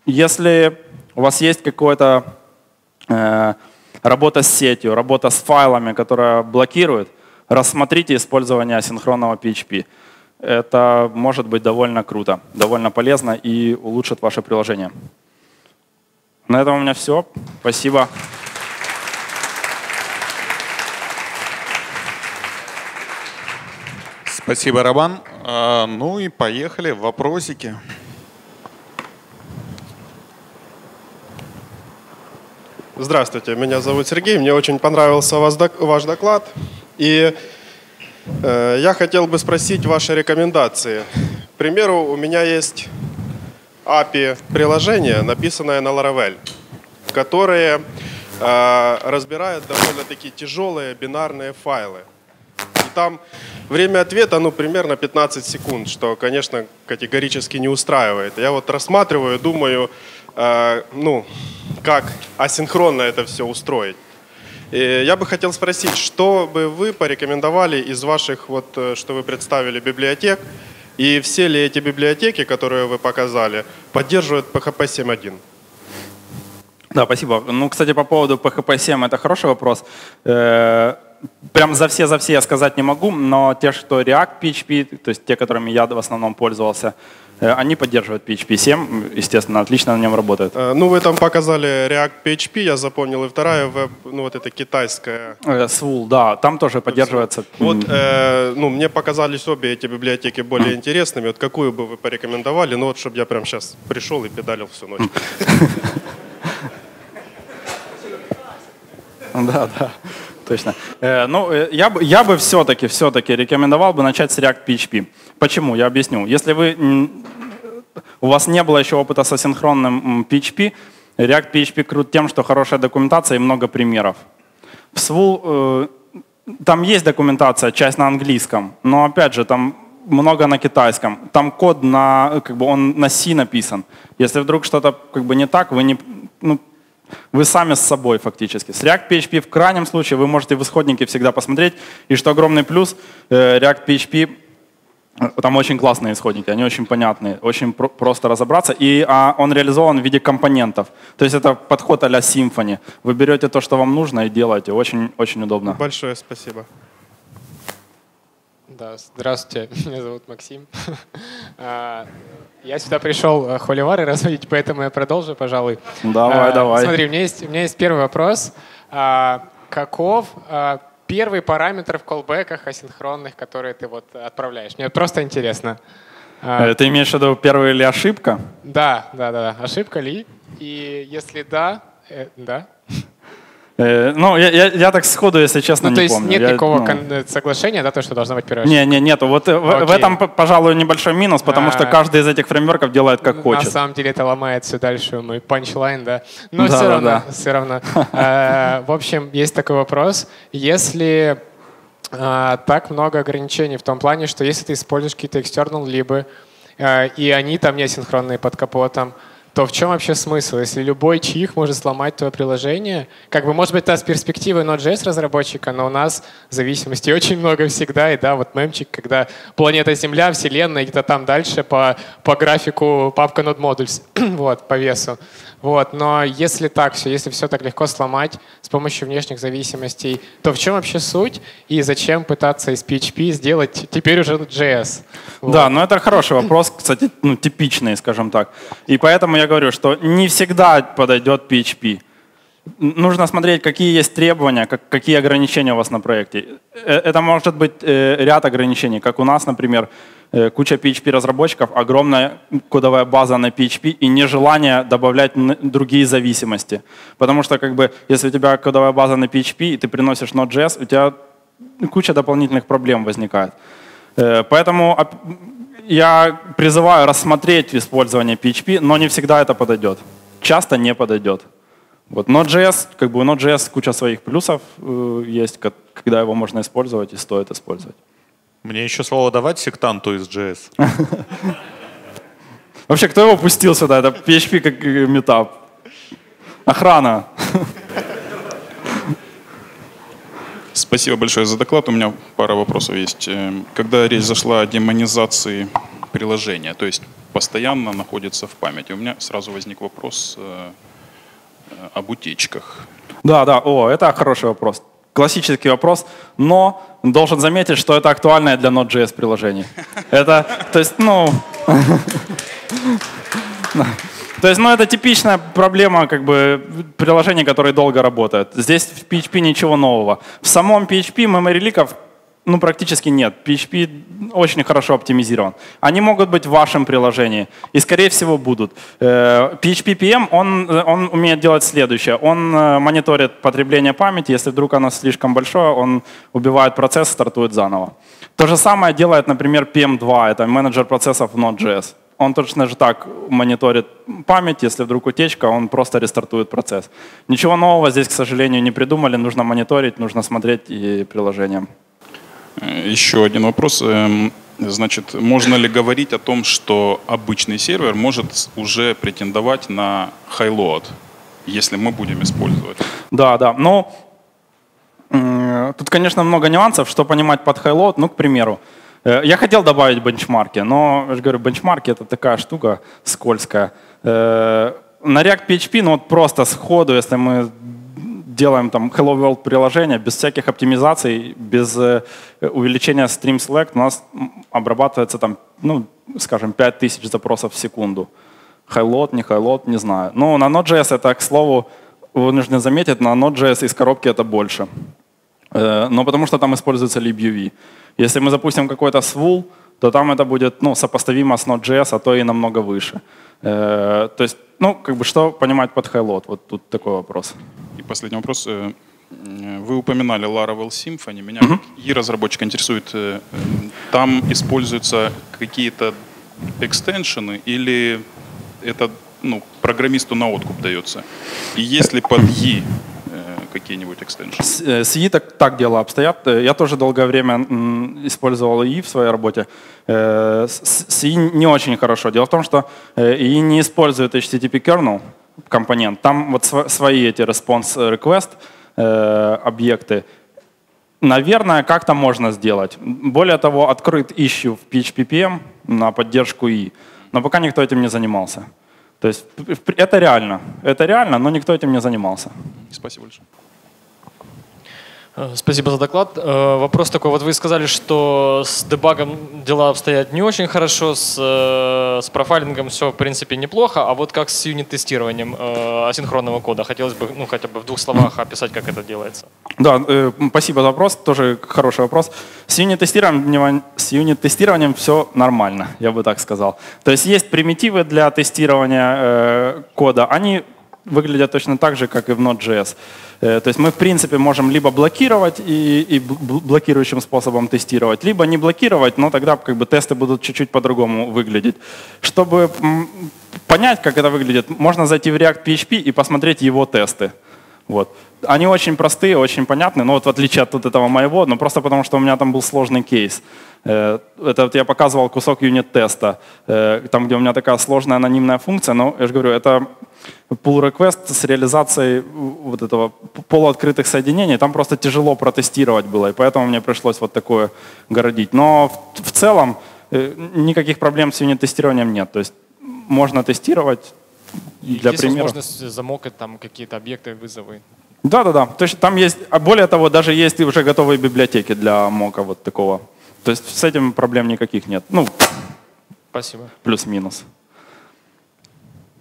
Если у вас есть какая-то э, работа с сетью, работа с файлами, которая блокирует, рассмотрите использование асинхронного PHP. Это может быть довольно круто, довольно полезно и улучшит ваше приложение. На этом у меня все. Спасибо. Спасибо, Роман. А, ну и поехали. Вопросики. Здравствуйте, меня зовут Сергей. Мне очень понравился ваш доклад. И э, я хотел бы спросить ваши рекомендации. К примеру, у меня есть API приложение, написанное на Laravel, которое э, разбирает довольно-таки тяжелые бинарные файлы. И там время ответа, ну, примерно 15 секунд, что, конечно, категорически не устраивает. Я вот рассматриваю, думаю, э, ну, как асинхронно это все устроить. И я бы хотел спросить, что бы вы порекомендовали из ваших, вот, э, что вы представили, библиотек, и все ли эти библиотеки, которые вы показали, поддерживают PHP 7.1? Да, спасибо. Ну, кстати, по поводу PHP 7, это хороший вопрос. Прям за все, за все я сказать не могу, но те, что React PHP, то есть те, которыми я в основном пользовался, Э, они поддерживают PHP 7, естественно, отлично на нем работают. Э, ну, вы там показали React PHP, я запомнил, и вторая веб, ну, вот это китайская. Э, Swul, да, там тоже поддерживается. Вот, э, ну, мне показались обе эти библиотеки более интересными. Вот какую бы вы порекомендовали, ну, вот, чтобы я прямо сейчас пришел и педалил всю ночь. <laughs> Да, да, точно. Ну, я бы, я бы все-таки, все-таки рекомендовал бы начать с React PHP. Почему? Я объясню. Если вы, у вас не было еще опыта с асинхронным PHP, React PHP крут тем, что хорошая документация и много примеров. В Swul э, там есть документация, часть на английском, но опять же там много на китайском. Там код на, как бы он на C написан. Если вдруг что-то как бы не так, вы не, ну, вы сами с собой фактически. С React PHP в крайнем случае вы можете в исходнике всегда посмотреть. И что огромный плюс, э, React PHP там очень классные исходники, они очень понятные, очень про- просто разобраться. И а, он реализован в виде компонентов. То есть это подход а-ля Symfony. Вы берете то, что вам нужно, и делаете. Очень, очень удобно. Большое спасибо. Да, здравствуйте, <laughs> меня зовут Максим. <laughs> А, я сюда пришел э, холивары разводить, поэтому я продолжу, пожалуй. Давай, а, давай. Смотри, у меня есть, у меня есть первый вопрос. А, каков первый параметр в колбеках асинхронных, которые ты вот отправляешь? Мне просто интересно. А, э, ты имеешь в виду первая или ошибка? Да, да, да, да. Ошибка ли? И если да, э, да. Э, ну, я, я, я так сходу, если честно, ну, не то есть помню. нет я, никакого ну... кон- соглашения, да, то, что должна быть первая Не, не, нету. Вот в, в этом, пожалуй, небольшой минус, потому а, что каждый из этих фреймворков делает как хочет. На самом деле это ломает все дальше мой панчлайн, да. Но да, все да, равно, да. все равно. <laughs> Э, в общем, есть такой вопрос. Если э, так много ограничений в том плане, что если ты используешь какие-то external либо, э, и они там не асинхронные под капотом, то в чем вообще смысл? Если любой чих может сломать твое приложение, как бы, может быть, это с перспективы Node.js разработчика, но у нас зависимостей <laughs> очень много всегда. И да, вот мемчик, когда планета Земля, Вселенная, где-то там дальше по, по графику папка Node Modules, <clears throat> вот, по весу. Вот. Но если так все, если все так легко сломать с помощью внешних зависимостей, то в чем вообще суть и зачем пытаться из PHP сделать теперь уже JS? Вот. Да, но это хороший вопрос, кстати, ну, типичный, скажем так. И поэтому я говорю, что не всегда подойдет PHP. Нужно смотреть, какие есть требования, как, какие ограничения у вас на проекте. Э, это может быть э, ряд ограничений, как у нас, например, куча PHP-разработчиков, огромная кодовая база на PHP и нежелание добавлять другие зависимости. Потому что как бы, если у тебя кодовая база на PHP, и ты приносишь Node.js, у тебя куча дополнительных проблем возникает. Э, поэтому я призываю рассмотреть использование PHP, но не всегда это подойдет. Часто не подойдет. Вот Node.js, как бы у Node.js куча своих плюсов э, есть, когда его можно использовать и стоит использовать. Мне еще слово давать сектанту из JS. <laughs> Вообще, кто его пустил сюда? Это PHP как метап. Охрана. <laughs> Спасибо большое за доклад. У меня пара вопросов есть. Эм, когда речь зашла о демонизации приложения, то есть постоянно находится в памяти, у меня сразу возник вопрос э, э, об утечках. Да, да, о, это хороший вопрос классический вопрос, но должен заметить, что это актуальное для Node.js приложений. Это, то есть, ну... <laughs> То есть, ну, это типичная проблема как бы приложений, которые долго работают. Здесь в PHP ничего нового. В самом PHP memory ликов ну, практически нет. PHP очень хорошо оптимизирован. Они могут быть в вашем приложении и, скорее всего, будут. PHP э, PM, он, он умеет делать следующее. Он э, мониторит потребление памяти. Если вдруг оно слишком большое, он убивает процесс, стартует заново. То же самое делает, например, PM2, это менеджер процессов в Node.js. Он точно же так мониторит память, если вдруг утечка, он просто рестартует процесс. Ничего нового здесь, к сожалению, не придумали. Нужно мониторить, нужно смотреть и приложением. Еще один вопрос. Эм, значит, можно ли говорить о том, что обычный сервер может уже претендовать на high-load, если мы будем использовать? Да, да. Но тут, конечно, много нюансов, что понимать под high-load. Ну, к примеру, э, я хотел добавить бенчмарки, но, я же говорю, бенчмарки — это такая штука скользкая. Э, на React PHP, ну вот просто сходу, если мы делаем там Hello World приложение без всяких оптимизаций, без э, увеличения Stream Select у нас обрабатывается там, ну, скажем, 5000 запросов в секунду. Хайлот, не хайлот, не знаю. Но на Node.js это, к слову, вы нужно заметить, на Node.js из коробки это больше. Э, но потому что там используется libuv. Если мы запустим какой-то свул, то там это будет ну, сопоставимо с Node.js, а то и намного выше. Э, то есть, ну, как бы что понимать под хайлот? Вот тут такой вопрос последний вопрос. Э, вы упоминали Laravel Symfony. Меня uh-huh. и разработчика интересует, э, там используются какие-то экстеншены или это ну, программисту на откуп дается? И если под E какие-нибудь экстеншены? С, с E так, так дела обстоят. Я тоже долгое время использовал E в своей работе. С, с E не очень хорошо. Дело в том, что E не использует HTTP kernel, компонент. Там вот свои эти response request э, объекты. Наверное, как-то можно сделать. Более того, открыт issue в PHP на поддержку И, но пока никто этим не занимался. То есть это реально, это реально, но никто этим не занимался. Спасибо большое. Э, спасибо за доклад. Э, вопрос такой. Вот вы сказали, что с дебагом дела обстоят не очень хорошо, с, э, с профайлингом все в принципе неплохо, а вот как с юнит-тестированием асинхронного кода? Хотелось бы ну, хотя бы в двух словах описать, как это делается. Да, спасибо за вопрос, тоже хороший вопрос. С юнит-тестированием, с юнит-тестированием все нормально, я бы так сказал. То есть есть примитивы для тестирования кода, они выглядят точно так же, как и в Node.js. Э, то есть мы, в принципе, можем либо блокировать и, и блокирующим способом тестировать, либо не блокировать, но тогда как бы тесты будут чуть-чуть по-другому выглядеть. Чтобы понять, как это выглядит, можно зайти в React PHP и посмотреть его тесты. Вот. Они очень простые, очень понятные, но вот в отличие от вот этого моего, но просто потому что у меня там был сложный кейс. Э, это вот я показывал кусок юнит-теста, э, там, где у меня такая сложная анонимная функция, но я же говорю, это pull request с реализацией вот этого полуоткрытых соединений, там просто тяжело протестировать было, и поэтому мне пришлось вот такое городить. Но в, в целом э, никаких проблем с юнит-тестированием нет. То есть можно тестировать для Есть примера. возможность замокать там какие-то объекты, вызовы. Да, да, да. То есть там есть, а более того, даже есть уже готовые библиотеки для мока вот такого. То есть с этим проблем никаких нет. Ну, Спасибо. плюс-минус.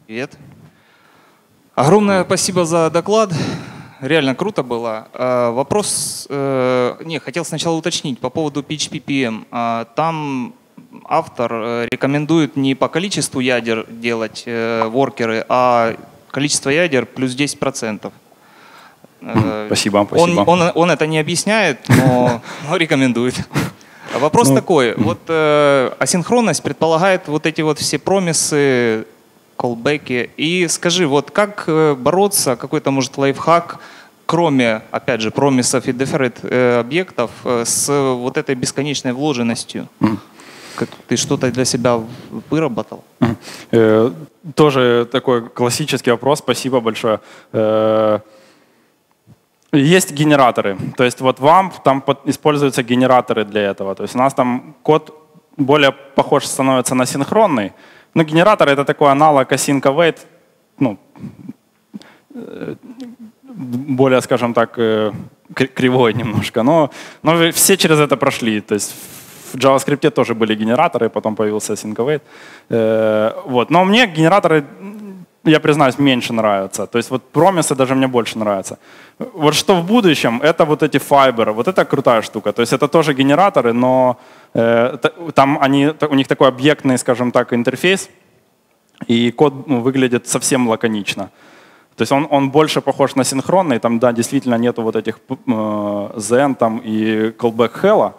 Привет. Огромное спасибо за доклад. Реально круто было. Э, Вопрос, э, не, хотел сначала уточнить по поводу PHP PM. Э, Там автор э, рекомендует не по количеству ядер делать э, воркеры, а количество ядер плюс 10%. Э, Спасибо, Он, спасибо. он, он это не объясняет, но, <laughs> но рекомендует. А Вопрос Ну, такой. Вот э, асинхронность предполагает вот эти вот все промисы, колбеки. И скажи, вот как э, бороться, какой-то может лайфхак, кроме, опять же, промисов и деферит э, объектов, э, с вот этой бесконечной вложенностью? Как ты что-то для себя выработал? Мгм. Э, Тоже такой классический вопрос, спасибо большое. Э, Есть генераторы, то есть вот вам там используются генераторы для этого. То есть у нас там код более похож становится на синхронный. Но генератор это такой аналог async await, ну, э, более, скажем так, э, кри- кривой немножко. Но, но все через это прошли. То есть в JavaScript тоже были генераторы, потом появился async await. Э, Вот. Но мне генераторы, я признаюсь, меньше нравятся. То есть вот промисы даже мне больше нравятся. Вот что в будущем, это вот эти Fiber, вот это крутая штука. То есть это тоже генераторы, но там они, у них такой объектный, скажем так, интерфейс, и код ну, выглядит совсем лаконично. То есть он, он больше похож на синхронный, там, да, действительно нету вот этих э, Zen там, и callback hell.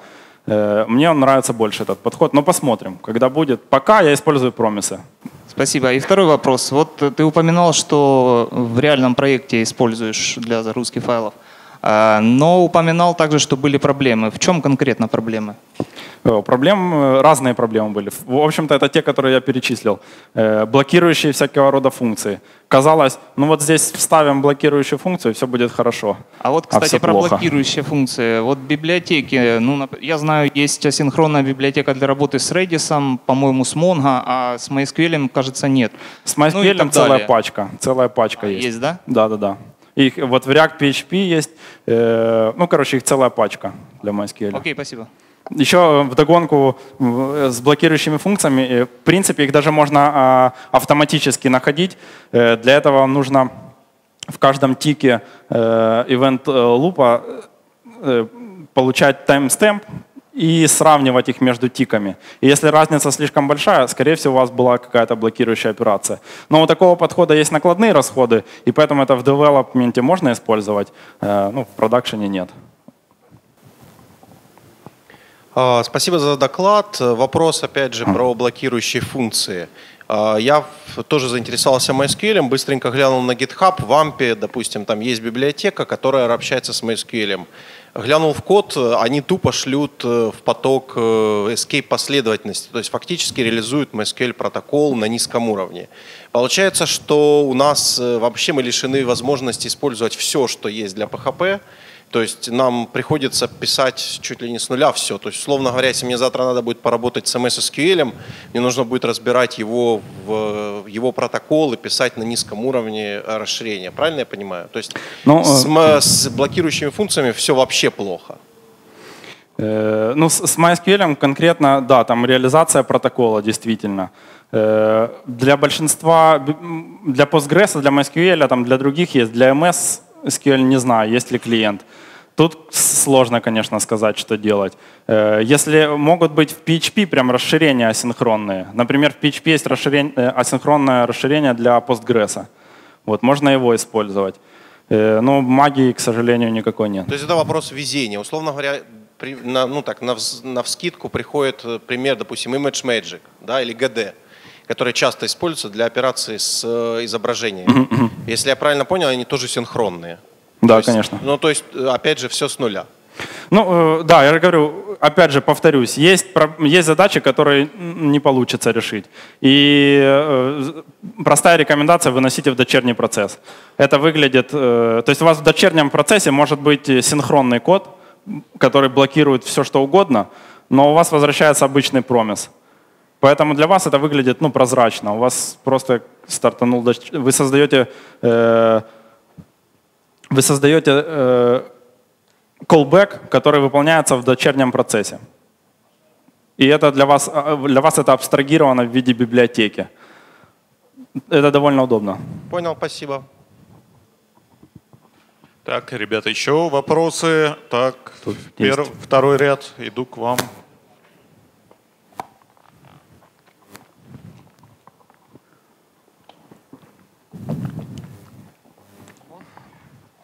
Э, мне он нравится больше этот подход, но посмотрим, когда будет. Пока я использую промисы. Спасибо. И второй вопрос. Вот э, ты упоминал, что в реальном проекте используешь для загрузки файлов, но упоминал также, что были проблемы. В чем конкретно проблемы? Э, Проблем, э, разные проблемы были. В общем-то, это те, которые я перечислил. Э, Блокирующие всякого рода функции. Казалось, ну вот здесь вставим блокирующую функцию, и все будет хорошо. А вот, А кстати, всё про плохо. блокирующие функции. Вот библиотеки, ну, я знаю, есть асинхронная библиотека для работы с Redis, по-моему, с Mongo, а с MySQL, кажется, нет. С Ну MySQL так целая далее. пачка. Целая пачка А, есть. есть, да? Да, да, да. Их, вот в React PHP есть, э, ну, короче, их целая пачка для MySQL. Окей, спасибо. Еще в догонку с блокирующими функциями, э, в принципе, их даже можно а, автоматически находить. Э, Для этого нужно в каждом тике э, event э, лупа э, получать таймстемп и сравнивать их между тиками. И если разница слишком большая, скорее всего, у вас была какая-то блокирующая операция. Но у такого подхода есть накладные расходы, и поэтому это в девелопменте можно использовать, э, ну, в продакшене нет. А, Спасибо за доклад. Вопрос, опять же, про блокирующие функции. А, Я тоже заинтересовался MySQL, быстренько глянул на GitHub, в AMP, допустим, там есть библиотека, которая общается с MySQL. Глянул в код, они тупо шлют э, в поток э, escape последовательности, то есть фактически реализуют MySQL протокол на низком уровне. Получается, что у нас э, вообще мы лишены возможности использовать все, что есть для PHP, то есть нам приходится писать чуть ли не с нуля все. То есть, условно говоря, если мне завтра надо будет поработать с MS SQL, мне нужно будет разбирать его в его протокол и писать на низком уровне расширения. Правильно я понимаю? То есть Ну, с, э, с блокирующими функциями все вообще плохо. Э, Ну, с с MySQL конкретно, да, там реализация протокола действительно. Э, Для большинства, для Postgres, для MySQL, там для других есть, для MS SQL не знаю, есть ли клиент. Тут сложно, конечно, сказать, что делать. Э, Если могут быть в PHP прям расширения асинхронные. Например, в PHP есть расширение, э, асинхронное расширение для Postgres. Вот, можно его использовать. Э, Но магии, к сожалению, никакой нет. То есть это вопрос везения. Условно говоря, при, на, ну так, на, вз- на вскидку приходит пример, допустим, Image Magic да, или GD, который часто используется для операций с э, изображением. Если я правильно понял, они тоже синхронные. Да, есть, конечно. Ну, то есть, э, опять же, все с нуля. Ну, э, да, я говорю, опять же, повторюсь, есть, есть задачи, которые не получится решить. И простая рекомендация – выносите в дочерний процесс. Это выглядит, то есть у вас в дочернем процессе может быть синхронный код, который блокирует все, что угодно, но у вас возвращается обычный промис. Поэтому для вас это выглядит ну, прозрачно. У вас просто стартанул, вы создаете, э, вы создаете э, callback, который выполняется в дочернем процессе. И это для вас, а, для вас это абстрагировано в виде библиотеки. Это довольно удобно. Понял, спасибо. Так, ребята, еще вопросы? Так, пер- есть. второй ряд, иду к вам.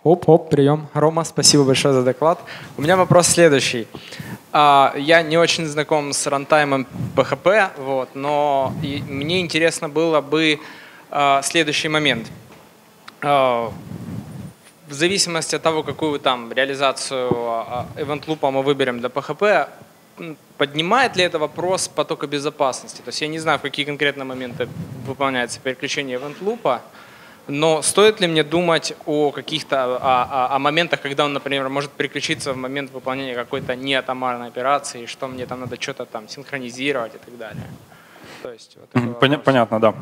Оп-оп, прием. Рома, спасибо большое за доклад. У меня вопрос следующий. А, Я не очень знаком с рантаймом PHP, вот, но мне интересно было бы а, следующий момент. А, В зависимости от того, какую там реализацию event loop мы выберем для PHP, поднимает ли это вопрос потока безопасности? То есть я не знаю, в какие конкретно моменты выполняется переключение event loop, но стоит ли мне думать о каких-то о, о- о моментах, когда он, например, может переключиться в момент выполнения какой-то неатомарной операции, что мне там надо что-то там синхронизировать и так далее? То есть вот поня- вопрос. Понятно, да.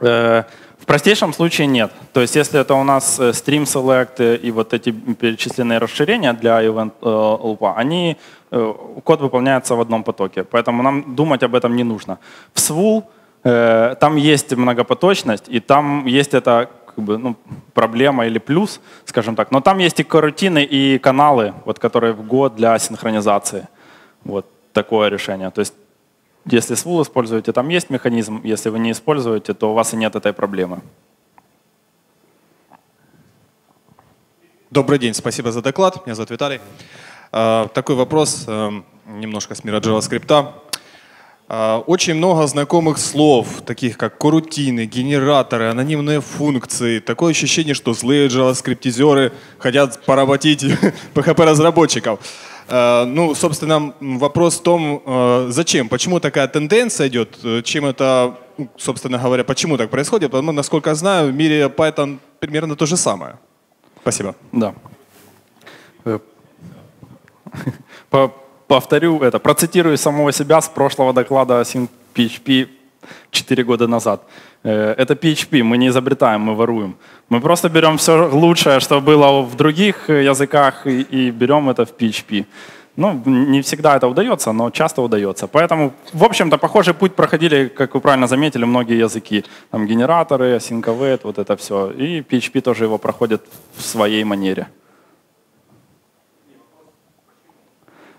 Э, В простейшем случае нет. То есть если это у нас э, stream select и вот эти перечисленные расширения для event loop, они, э, код выполняется в одном потоке. Поэтому нам думать об этом не нужно. В SWOL э, там есть многопоточность, и там есть эта как бы, ну, проблема или плюс, скажем так. Но там есть и корутины, и каналы, вот, которые в год для синхронизации. Вот такое решение. То есть если SWOL используете, там есть механизм. Если вы не используете, то у вас и нет этой проблемы. Добрый день, спасибо за доклад. Меня зовут Виталий. А, Такой вопрос эм, немножко с мира JavaScript. А, Очень много знакомых слов, таких как корутины, генераторы, анонимные функции. Такое ощущение, что злые JavaScript-изеры хотят поработить <laughs> PHP-разработчиков. А, Ну, собственно, вопрос в том, э, зачем, почему такая тенденция идет, э, чем это, ну, собственно говоря, почему так происходит. Потому, насколько я знаю, в мире Python примерно то же самое. Спасибо. Да. Э, <laughs> по- Повторю это, процитирую самого себя с прошлого доклада Sync PHP 4 года назад. Э, Это PHP, мы не изобретаем, мы воруем. Мы просто берем все лучшее, что было в других языках, и, и берем это в PHP. Ну, не всегда это удается, но часто удается. Поэтому, в общем-то, похожий путь проходили, как вы правильно заметили, многие языки. Там генераторы, async await, вот это все. И PHP тоже его проходит в своей манере. Э,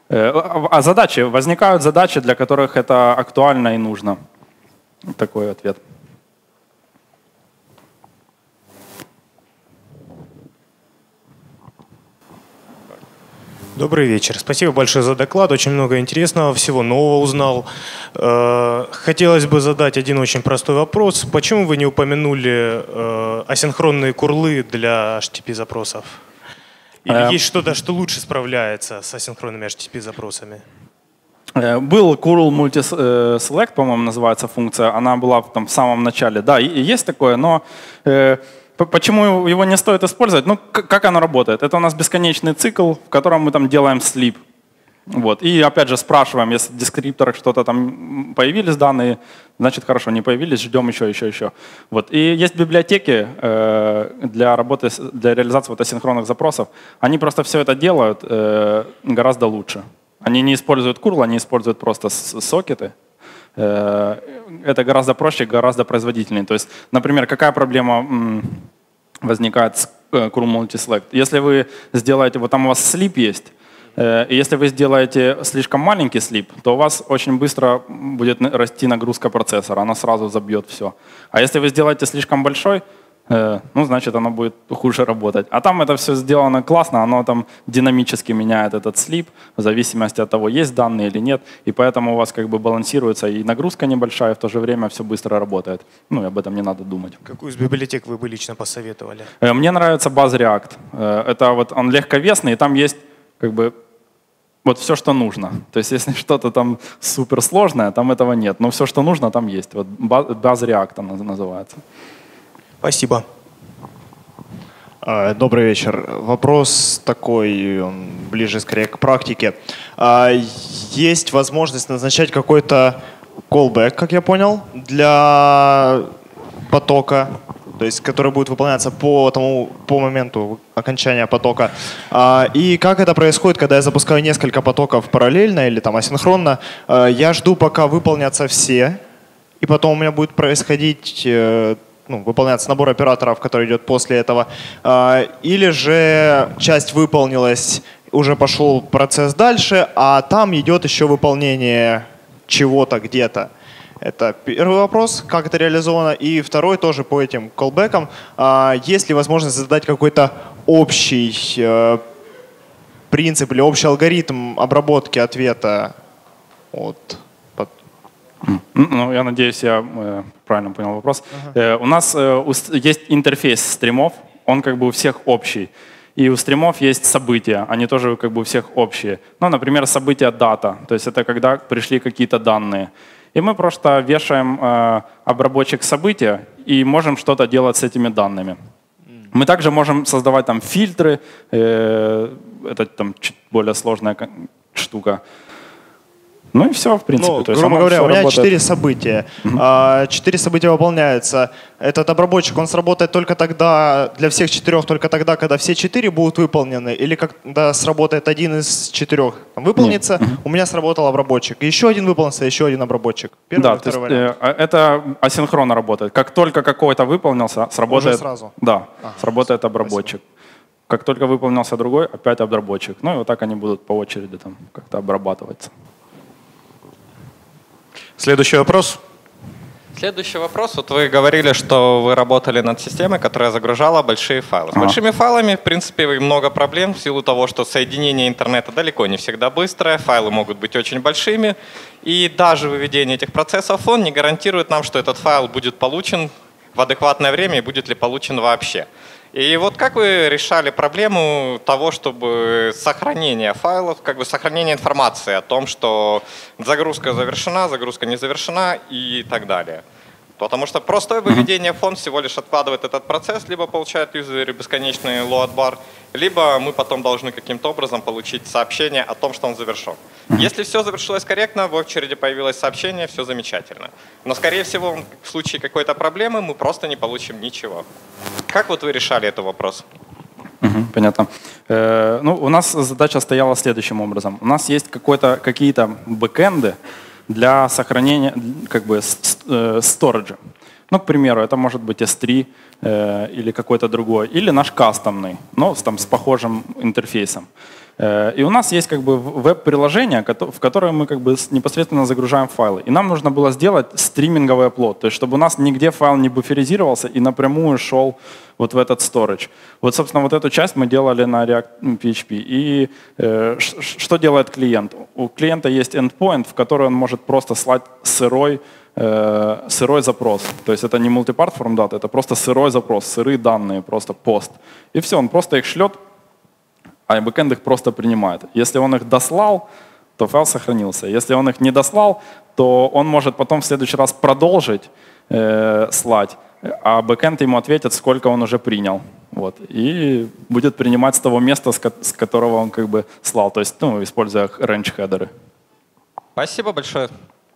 А а задачи, возникают задачи, для которых это актуально и нужно. Такой ответ. Добрый вечер. Спасибо большое за доклад. Очень много интересного, всего нового узнал. Э, Хотелось бы задать один очень простой вопрос. Почему вы не упомянули э, асинхронные курлы для HTTP-запросов? Или Эм. есть что-то, что лучше справляется с асинхронными HTTP-запросами? Э, Был curl multi-select, по-моему, называется функция. Она была там в самом начале. Да, есть такое, но э, почему его не стоит использовать? Ну, как оно работает? Это у нас бесконечный цикл, в котором мы там делаем sleep. Вот. И опять же спрашиваем, если в дескрипторах что-то там появились данные, значит хорошо, не появились, ждем еще, еще, еще. Вот. И есть библиотеки э, для работы, для реализации вот асинхронных запросов. Они просто все это делают э, гораздо лучше. Они не используют curl, они используют просто сокеты. Э, это гораздо проще, гораздо производительнее. То есть, например, какая проблема возникает с curl multi-select? Если вы сделаете, вот там у вас sleep есть, если вы сделаете слишком маленький слип, то у вас очень быстро будет расти нагрузка процессора, она сразу забьет все. А если вы сделаете слишком большой, э, ну, значит, оно будет хуже работать. А там это все сделано классно, оно там динамически меняет этот слип в зависимости от того, есть данные или нет, и поэтому у вас как бы балансируется и нагрузка небольшая, и в то же время все быстро работает. Ну, и об этом не надо думать. Какую из библиотек вы бы лично посоветовали? Э, Мне нравится баз React. Э, Это вот он легковесный, и там есть как бы вот все, что нужно. То есть если <laughs> что-то там суперсложное, там этого нет. Но все, что нужно, там есть. Вот ба- баз React она называется. Спасибо. А, Добрый вечер. Вопрос такой, он ближе скорее к практике. А, Есть возможность назначать какой-то callback, как я понял, для потока, то есть который будет выполняться по, тому, по моменту окончания потока. А, И как это происходит, когда я запускаю несколько потоков параллельно или там асинхронно? А, Я жду, пока выполнятся все, и потом у меня будет происходить э, ну, выполняться набор операторов, который идет после этого. А, Или же часть выполнилась, уже пошел процесс дальше, а там идет еще выполнение чего-то где-то. Это первый вопрос, как это реализовано. И второй тоже по этим колбекам. А, Есть ли возможность задать какой-то общий э, принцип или общий алгоритм обработки ответа от Ну, я надеюсь, я э, правильно понял вопрос. Э, у нас э, у есть интерфейс стримов, он как бы у всех общий. И у стримов есть события, они тоже как бы у всех общие. Ну, например, событие дата, то есть это когда пришли какие-то данные. И мы просто вешаем э, обработчик события и можем что-то делать с этими данными. Мы также можем создавать там фильтры, э, это там чуть более сложная штука. Ну и все, в принципе. Ну, То есть грубо говоря, у меня четыре события. А, Четыре события выполняются. Этот обработчик, он сработает только тогда, для всех четырех, только тогда, когда все четыре будут выполнены, или когда сработает один из четырех там, выполнится, у меня сработал обработчик. Еще один выполнился, еще один обработчик. Первый да, то есть, вариант. э, это асинхронно работает. Как только какой-то выполнился, сработает, сразу? Да, сработает обработчик. Как только выполнился другой, опять обработчик. Ну и вот так они будут по очереди там как-то обрабатываться. Следующий вопрос. Следующий вопрос. Вот вы говорили, что вы работали над системой, которая загружала большие файлы. С Ага. большими файлами, в принципе, много проблем в силу того, что соединение интернета далеко не всегда быстрое, файлы могут быть очень большими, и даже выведение этих процессов он не гарантирует нам, что этот файл будет получен в адекватное время и будет ли получен вообще. И вот как вы решали проблему того, чтобы сохранение файлов, как бы сохранение информации о том, что загрузка завершена, загрузка не завершена и так далее? Потому что простое выведение в фон всего лишь откладывает этот процесс, либо получает юзер бесконечный load-бар, либо мы потом должны каким-то образом получить сообщение о том, что он завершен. Если все завершилось корректно, в очереди появилось сообщение, все замечательно. Но, скорее всего, в случае какой-то проблемы мы просто не получим ничего. Как вот вы решали этот вопрос? Понятно. Э, ну, у нас задача стояла следующим образом. У нас есть какие-то бэкэнды для сохранения как бы э, сториджа. Ну, к примеру, это может быть S3 э, или какой-то другой, или наш кастомный, но там, с похожим интерфейсом. Э, И у нас есть как бы веб-приложение, в которое мы как бы непосредственно загружаем файлы. И нам нужно было сделать стриминговый upload, то есть чтобы у нас нигде файл не буферизировался и напрямую шел вот в этот storage. Вот, собственно, вот эту часть мы делали на React PHP. И э, что делает клиент? У клиента есть endpoint, в который он может просто слать сырой, э, сырой запрос. То есть это не multipart data, это просто сырой запрос, сырые данные, просто пост. И все, он просто их шлет, а бэкэнд их просто принимает. Если он их дослал, то файл сохранился. Если он их не дослал, то он может потом в следующий раз продолжить э, слать, а бэкэнд ему ответит, сколько он уже принял. Вот. И будет принимать с того места, с ко- с которого он как бы слал, то есть ну, используя range хедеры. Спасибо большое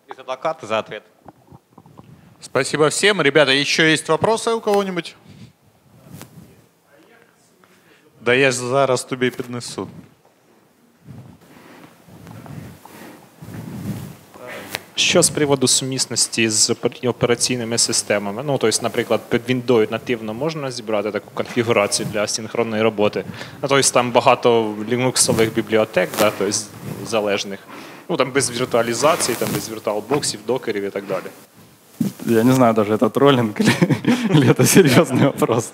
из адвоката за ответ. Спасибо всем. Ребята, еще есть вопросы у кого-нибудь? Да я ж зараз тобі піднесу. Що з приводу сумісності з опер- операційними системами? Ну, тобто, наприклад, під Windows нативно можна зібрати таку конфігурацію для синхронної роботи. Ну, тобто, там багато лінуксових бібліотек, да, тобто, залежних. Ну, там без віртуалізації, там без віртуалбоксів, докерів і так далі. Я не знаю даже, это троллинг <laughs> или, или это серьезный вопрос.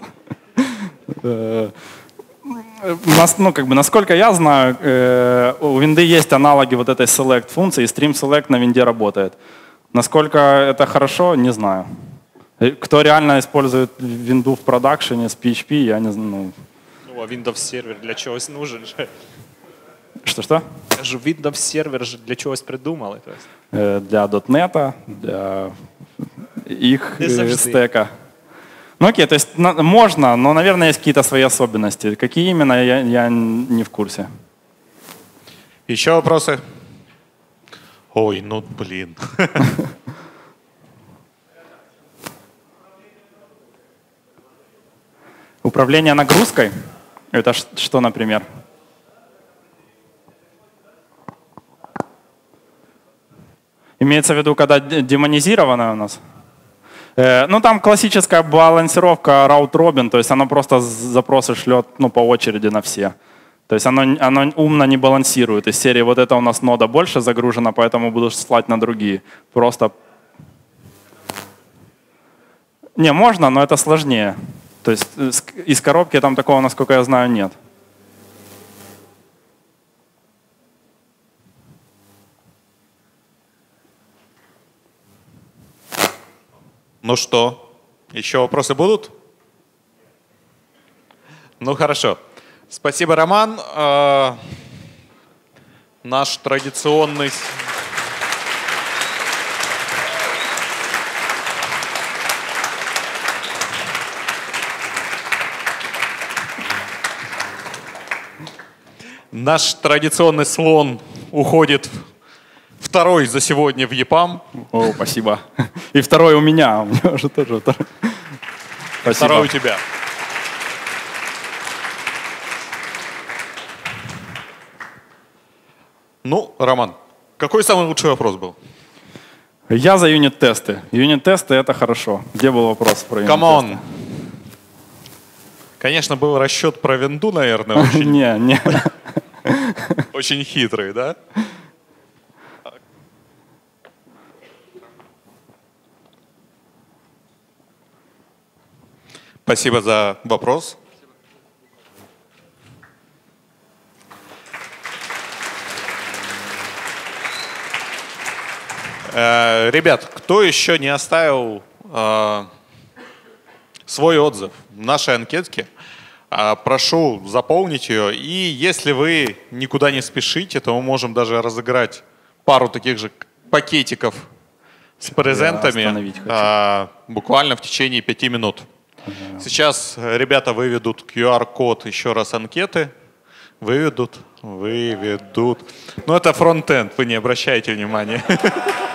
Э, ну, как бы, насколько я знаю, э, у винды есть аналоги вот этой select функции, и stream select на винде работает. Насколько это хорошо, не знаю. Э, Кто реально использует винду в продакшене с PHP, я не знаю. Ну, Ну, а Windows сервер для чогось <laughs> нужен же. Что-что? Кажу, Windows сервер же для чогось придумали. Для .NET, для их стека. Ну окей, то есть на- можно, но, наверное, есть какие-то свои особенности. Какие именно, я, я не в курсе. Еще вопросы? Ой, ну блин. <laughs> Управление нагрузкой, это что, например? Имеется в виду, когда демонизировано у нас? Э, ну, там классическая балансировка robin, то есть оно просто запросы шлет ну, по очереди на все. То есть оно, оно умно не балансирует. Из серии вот это у нас нода больше загружена, поэтому буду слать на другие. Просто... Не, можно, но это сложнее. То есть э, из коробки там такого, насколько я знаю, нет. Ну что, еще вопросы будут? Ну хорошо. Спасибо, Роман. Э, Наш традиционный... Наш традиционный слон уходит второй за сегодня в ЕПАМ. О, спасибо. И второй у меня. У меня уже тоже второй. Спасибо. Второй у тебя. Ну, Роман, какой самый лучший вопрос был? Я за юнит-тесты. Юнит-тесты — это хорошо. Где был вопрос про юнит-тесты? Come on. Конечно, был расчет про винду, наверное, <laughs> очень, Не, не. очень хитрый, да? Спасибо за вопрос. Э, Ребят, кто еще не оставил э, свой отзыв в нашей анкетке, э, прошу заполнить ее. И если вы никуда не спешите, то мы можем даже разыграть пару таких же пакетиков с презентами э, буквально в течение пяти минут. Сейчас э, ребята выведут QR-код еще раз анкеты. Выведут, выведут. Ну, это фронтенд, вы не обращайте внимания. <laughs>